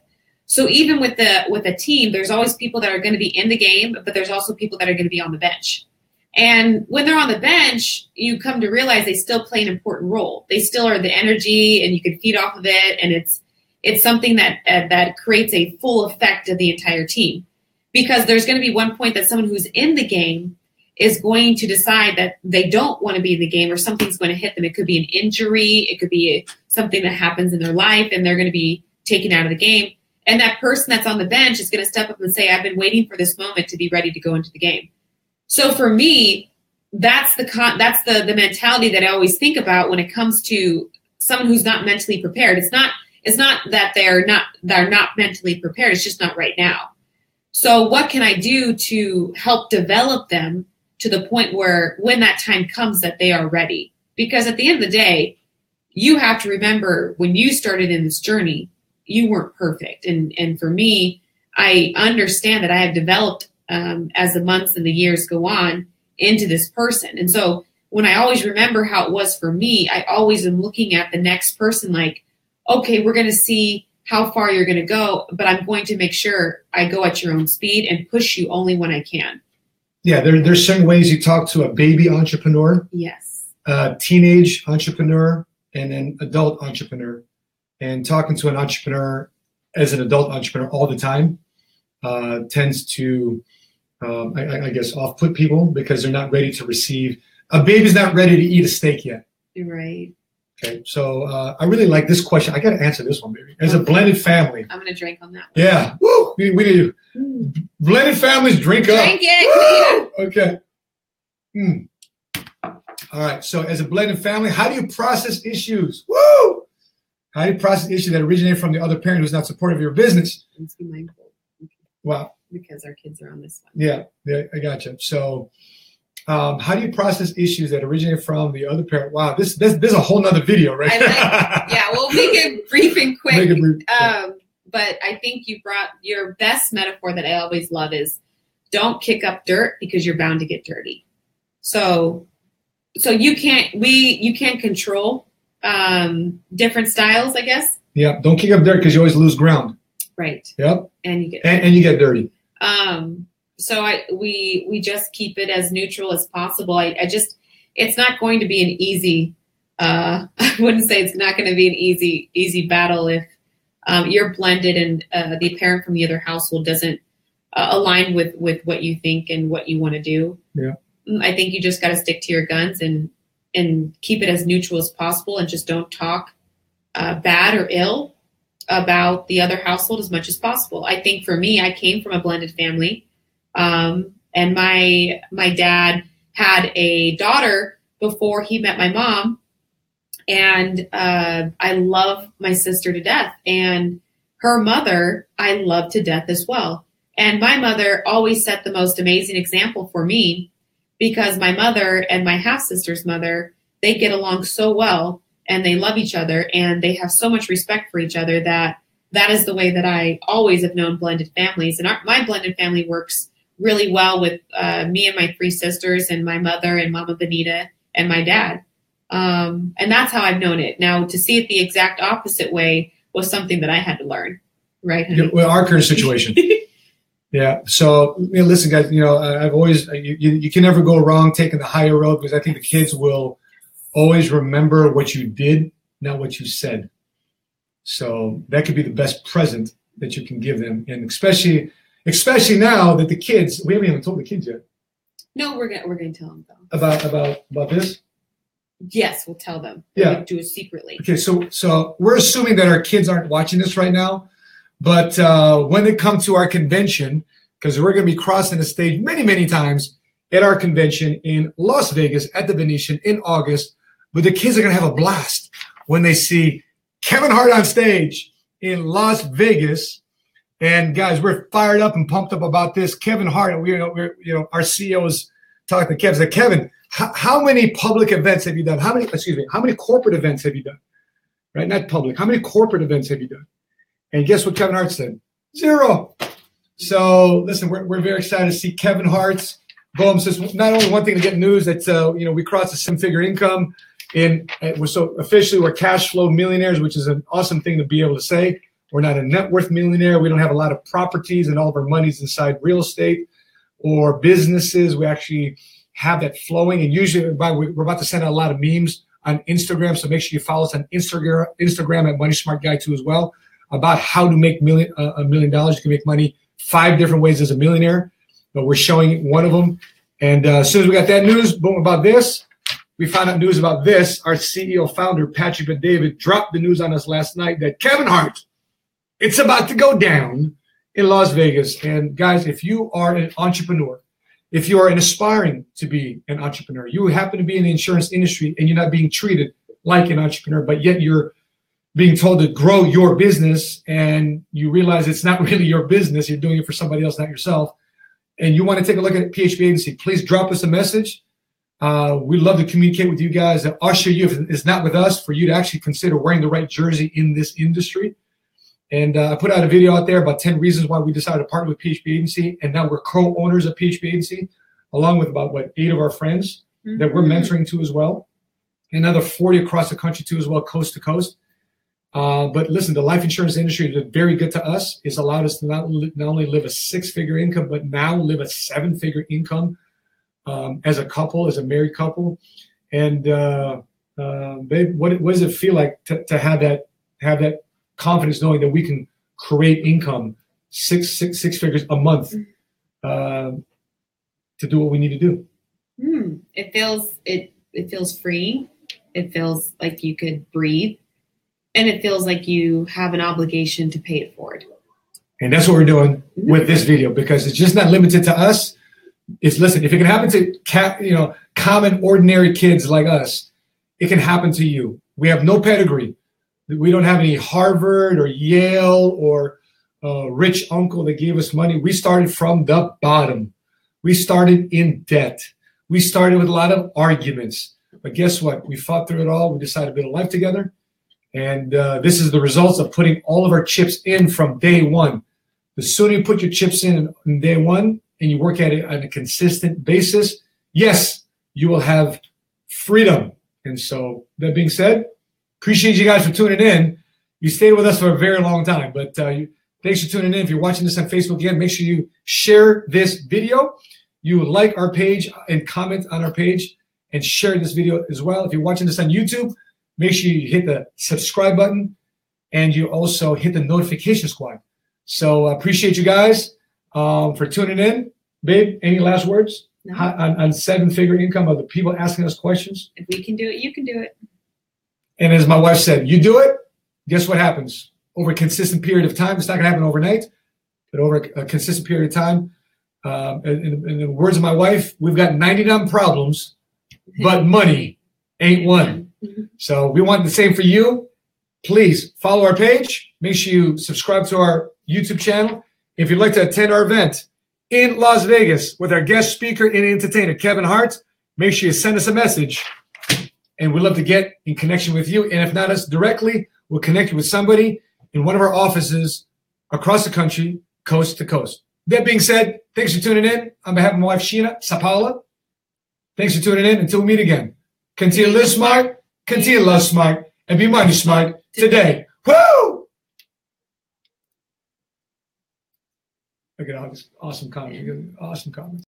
So even with the with a team, there's always people that are going to be in the game, but there's also people that are going to be on the bench. And when they're on the bench, you come to realize they still play an important role. They still are the energy, and you can feed off of it, and it's it's something that uh, that creates a full effect of the entire team because there's going to be one point that someone who's in the game is going to decide that they don't want to be in the game or something's going to hit them. It could be an injury, it could be something that happens in their life, and they're going to be taken out of the game. And that person that's on the bench is going to step up and say, I've been waiting for this moment to be ready to go into the game. So for me, that's the con- that's the the mentality that I always think about when it comes to someone who's not mentally prepared. It's not it's not that they're not they're not mentally prepared. It's just not right now. So what can I do to help develop them to the point where when that time comes that they are ready? Because at the end of the day, you have to remember when you started in this journey, you weren't perfect. And and for me, I understand that I have developed um, as the months and the years go on into this person. And so when I always remember how it was for me, I always am looking at the next person like, okay, we're going to see how far you're going to go, but I'm going to make sure I go at your own speed and push you only when I can. Yeah, there, there's certain ways you talk to a baby entrepreneur, Yes. a teenage entrepreneur, and an adult entrepreneur. And talking to an entrepreneur as an adult entrepreneur all the time uh, tends to, um, I- I, guess, off put people because they're not ready to receive. A baby's not ready to eat a steak yet. Right. Okay, so uh, I really like this question. I got to answer this one, baby. As a blended family, I'm going to drink on that. One. yeah, woo, we, we need blended families drink up. Drink it. Woo! Okay. Hmm. All right. So, as a blended family, how do you process issues? Woo! How do you process issues that originate from the other parent who's not supportive of your business? Let's be mindful Wow. because our kids are on this one. Yeah. Yeah. I got you. So, um, how do you process issues that originate from the other parent? Wow. This this, this is a whole nother video, right? I like- Yeah, we'll make it [laughs] brief and quick. Make it brief. Um, but I think you brought your best metaphor that I always love is don't kick up dirt because you're bound to get dirty. So, so you can't we you can't control um, different styles, I guess. yeah. Don't kick up dirt because you always lose ground. Right, Yep. and you get And, and you get dirty. um, so I we we just keep it as neutral as possible. I, I just it's not going to be an easy. Uh, [laughs] I wouldn't say it's not going to be an easy easy battle if um, you're blended and uh, the parent from the other household doesn't uh, align with with what you think and what you want to do. Yeah. Mm, I think you just got to stick to your guns and and keep it as neutral as possible and just don't talk uh, bad or ill about the other household as much as possible. I think for me, I came from a blended family, um, and my my dad had a daughter before he met my mom, and uh, I love my sister to death, and her mother I love to death as well. And my mother always set the most amazing example for me because my mother and my half sister's mother they get along so well and they love each other and they have so much respect for each other that that is the way that I always have known blended families. And our, my blended family works really well with uh, me and my three sisters and my mother and Mama Benita and my dad. Um, and that's how I've known it. Now, to see it the exact opposite way was something that I had to learn. Right? Yeah, well, our current situation. [laughs] Yeah. So, you know, listen, guys. You know, I've always uh, you, you, you can never go wrong taking the higher road because I think the kids will always remember what you did, not what you said. So that could be the best present that you can give them, and especially especially now that the kids we haven't even told the kids yet No, we're gonna we're gonna tell them though. about about about this. Yes, we'll tell them. Yeah. We'll do it secretly. Okay, so so we're assuming that our kids aren't watching this right now, but uh, when they come to our convention, because we're going to be crossing the stage many many times at our convention in Las Vegas at the Venetian in August, but the kids are going to have a blast when they see Kevin Hart on stage in Las Vegas. And guys, we're fired up and pumped up about this. Kevin Hart, we we're you know our CEOs talking to Kevin. Said, Kevin, how, how many public events have you done? How many, excuse me, how many corporate events have you done? Right? Not public. How many corporate events have you done? And guess what Kevin Hart said? Zero. So listen, we're, we're very excited to see Kevin Hart's boom. Says not only one thing to get news that uh, you know we crossed a seven-figure income, and uh, we're so officially we're cash flow millionaires, which is an awesome thing to be able to say. We're not a net worth millionaire. We don't have a lot of properties, and all of our money's inside real estate or businesses. We actually have that flowing. And usually, we're about to send out a lot of memes on Instagram. So make sure you follow us on Instagram, Instagram at Money Smart Guy too as well about how to make million uh, a million dollars. You can make money five different ways as a millionaire, but we're showing one of them. And uh, as soon as we got that news, boom, about this, we found out news about this. Our CEO founder Patrick David dropped the news on us last night that Kevin Hart, it's about to go down in Las Vegas. And guys, if you are an entrepreneur, if you are aspiring to be an entrepreneur, you happen to be in the insurance industry and you're not being treated like an entrepreneur, but yet you're being told to grow your business and you realize it's not [laughs] really your business, you're doing it for somebody else, not yourself, and you want to take a look at PHP Agency, please drop us a message. Uh, we'd love to communicate with you guys and usher you, if it's not with us, for you to actually consider wearing the right jersey in this industry. And uh, I put out a video out there about 10 reasons why we decided to partner with PHP Agency. And now we're co owners of PHP Agency, along with about, what, eight of our friends that we're Mhm. mentoring to as well. Another 40 across the country too as well, coast to coast. Uh, but listen, the life insurance industry is very good to us. It's allowed us to not, not only live a six-figure income, but now live a seven-figure income um, as a couple, as a married couple. And uh, uh, babe, what, what does it feel like to, to have that have that confidence, knowing that we can create income six six six figures a month uh, to do what we need to do? Hmm. It feels it it feels free. It feels like you could breathe, and it feels like you have an obligation to pay it forward. And that's what we're doing with this video because it's just not limited to us. It's listen, if it can happen to cat, you know, common ordinary kids like us, it can happen to you. We have no pedigree. We don't have any Harvard or Yale or uh, rich uncle that gave us money. We started from the bottom. We started in debt. We started with a lot of arguments. But guess what? We fought through it all. We decided to build a life together. And uh, this is the results of putting all of our chips in from day one. The sooner you put your chips in on day one and you work at it on a consistent basis, yes, you will have freedom. And so, that being said, appreciate you guys for tuning in. You stayed with us for a very long time, but uh, you, thanks for tuning in. If you're watching this on Facebook again, make sure you share this video. You like our page and comment on our page and share this video as well. If you're watching this on YouTube, make sure you hit the subscribe button and you also hit the notification squad. So uh, appreciate you guys um, for tuning in. Babe, any last words No. On, on seven figure income of the people asking us questions? If we can do it, you can do it. And as my wife said, you do it, guess what happens? Over a consistent period of time, it's not going to happen overnight, but over a, a consistent period of time. Um, in, in- in the words of my wife, we've got 99 problems, but money ain't one. So we want the same for you. Please follow our page. Make sure you subscribe to our YouTube channel. If you'd like to attend our event in Las Vegas with our guest speaker and entertainer, Kevin Hart, make sure you send us a message. And we'd love to get in connection with you. And if not us directly, we'll connect you with somebody in one of our offices across the country, coast to coast. That being said, thanks for tuning in. On behalf of my wife, Sheena Sapaula, thanks for tuning in. Until we meet again, continue to live smart, continue love smart, and be money smart today. Woo! All these awesome comments. Awesome comments.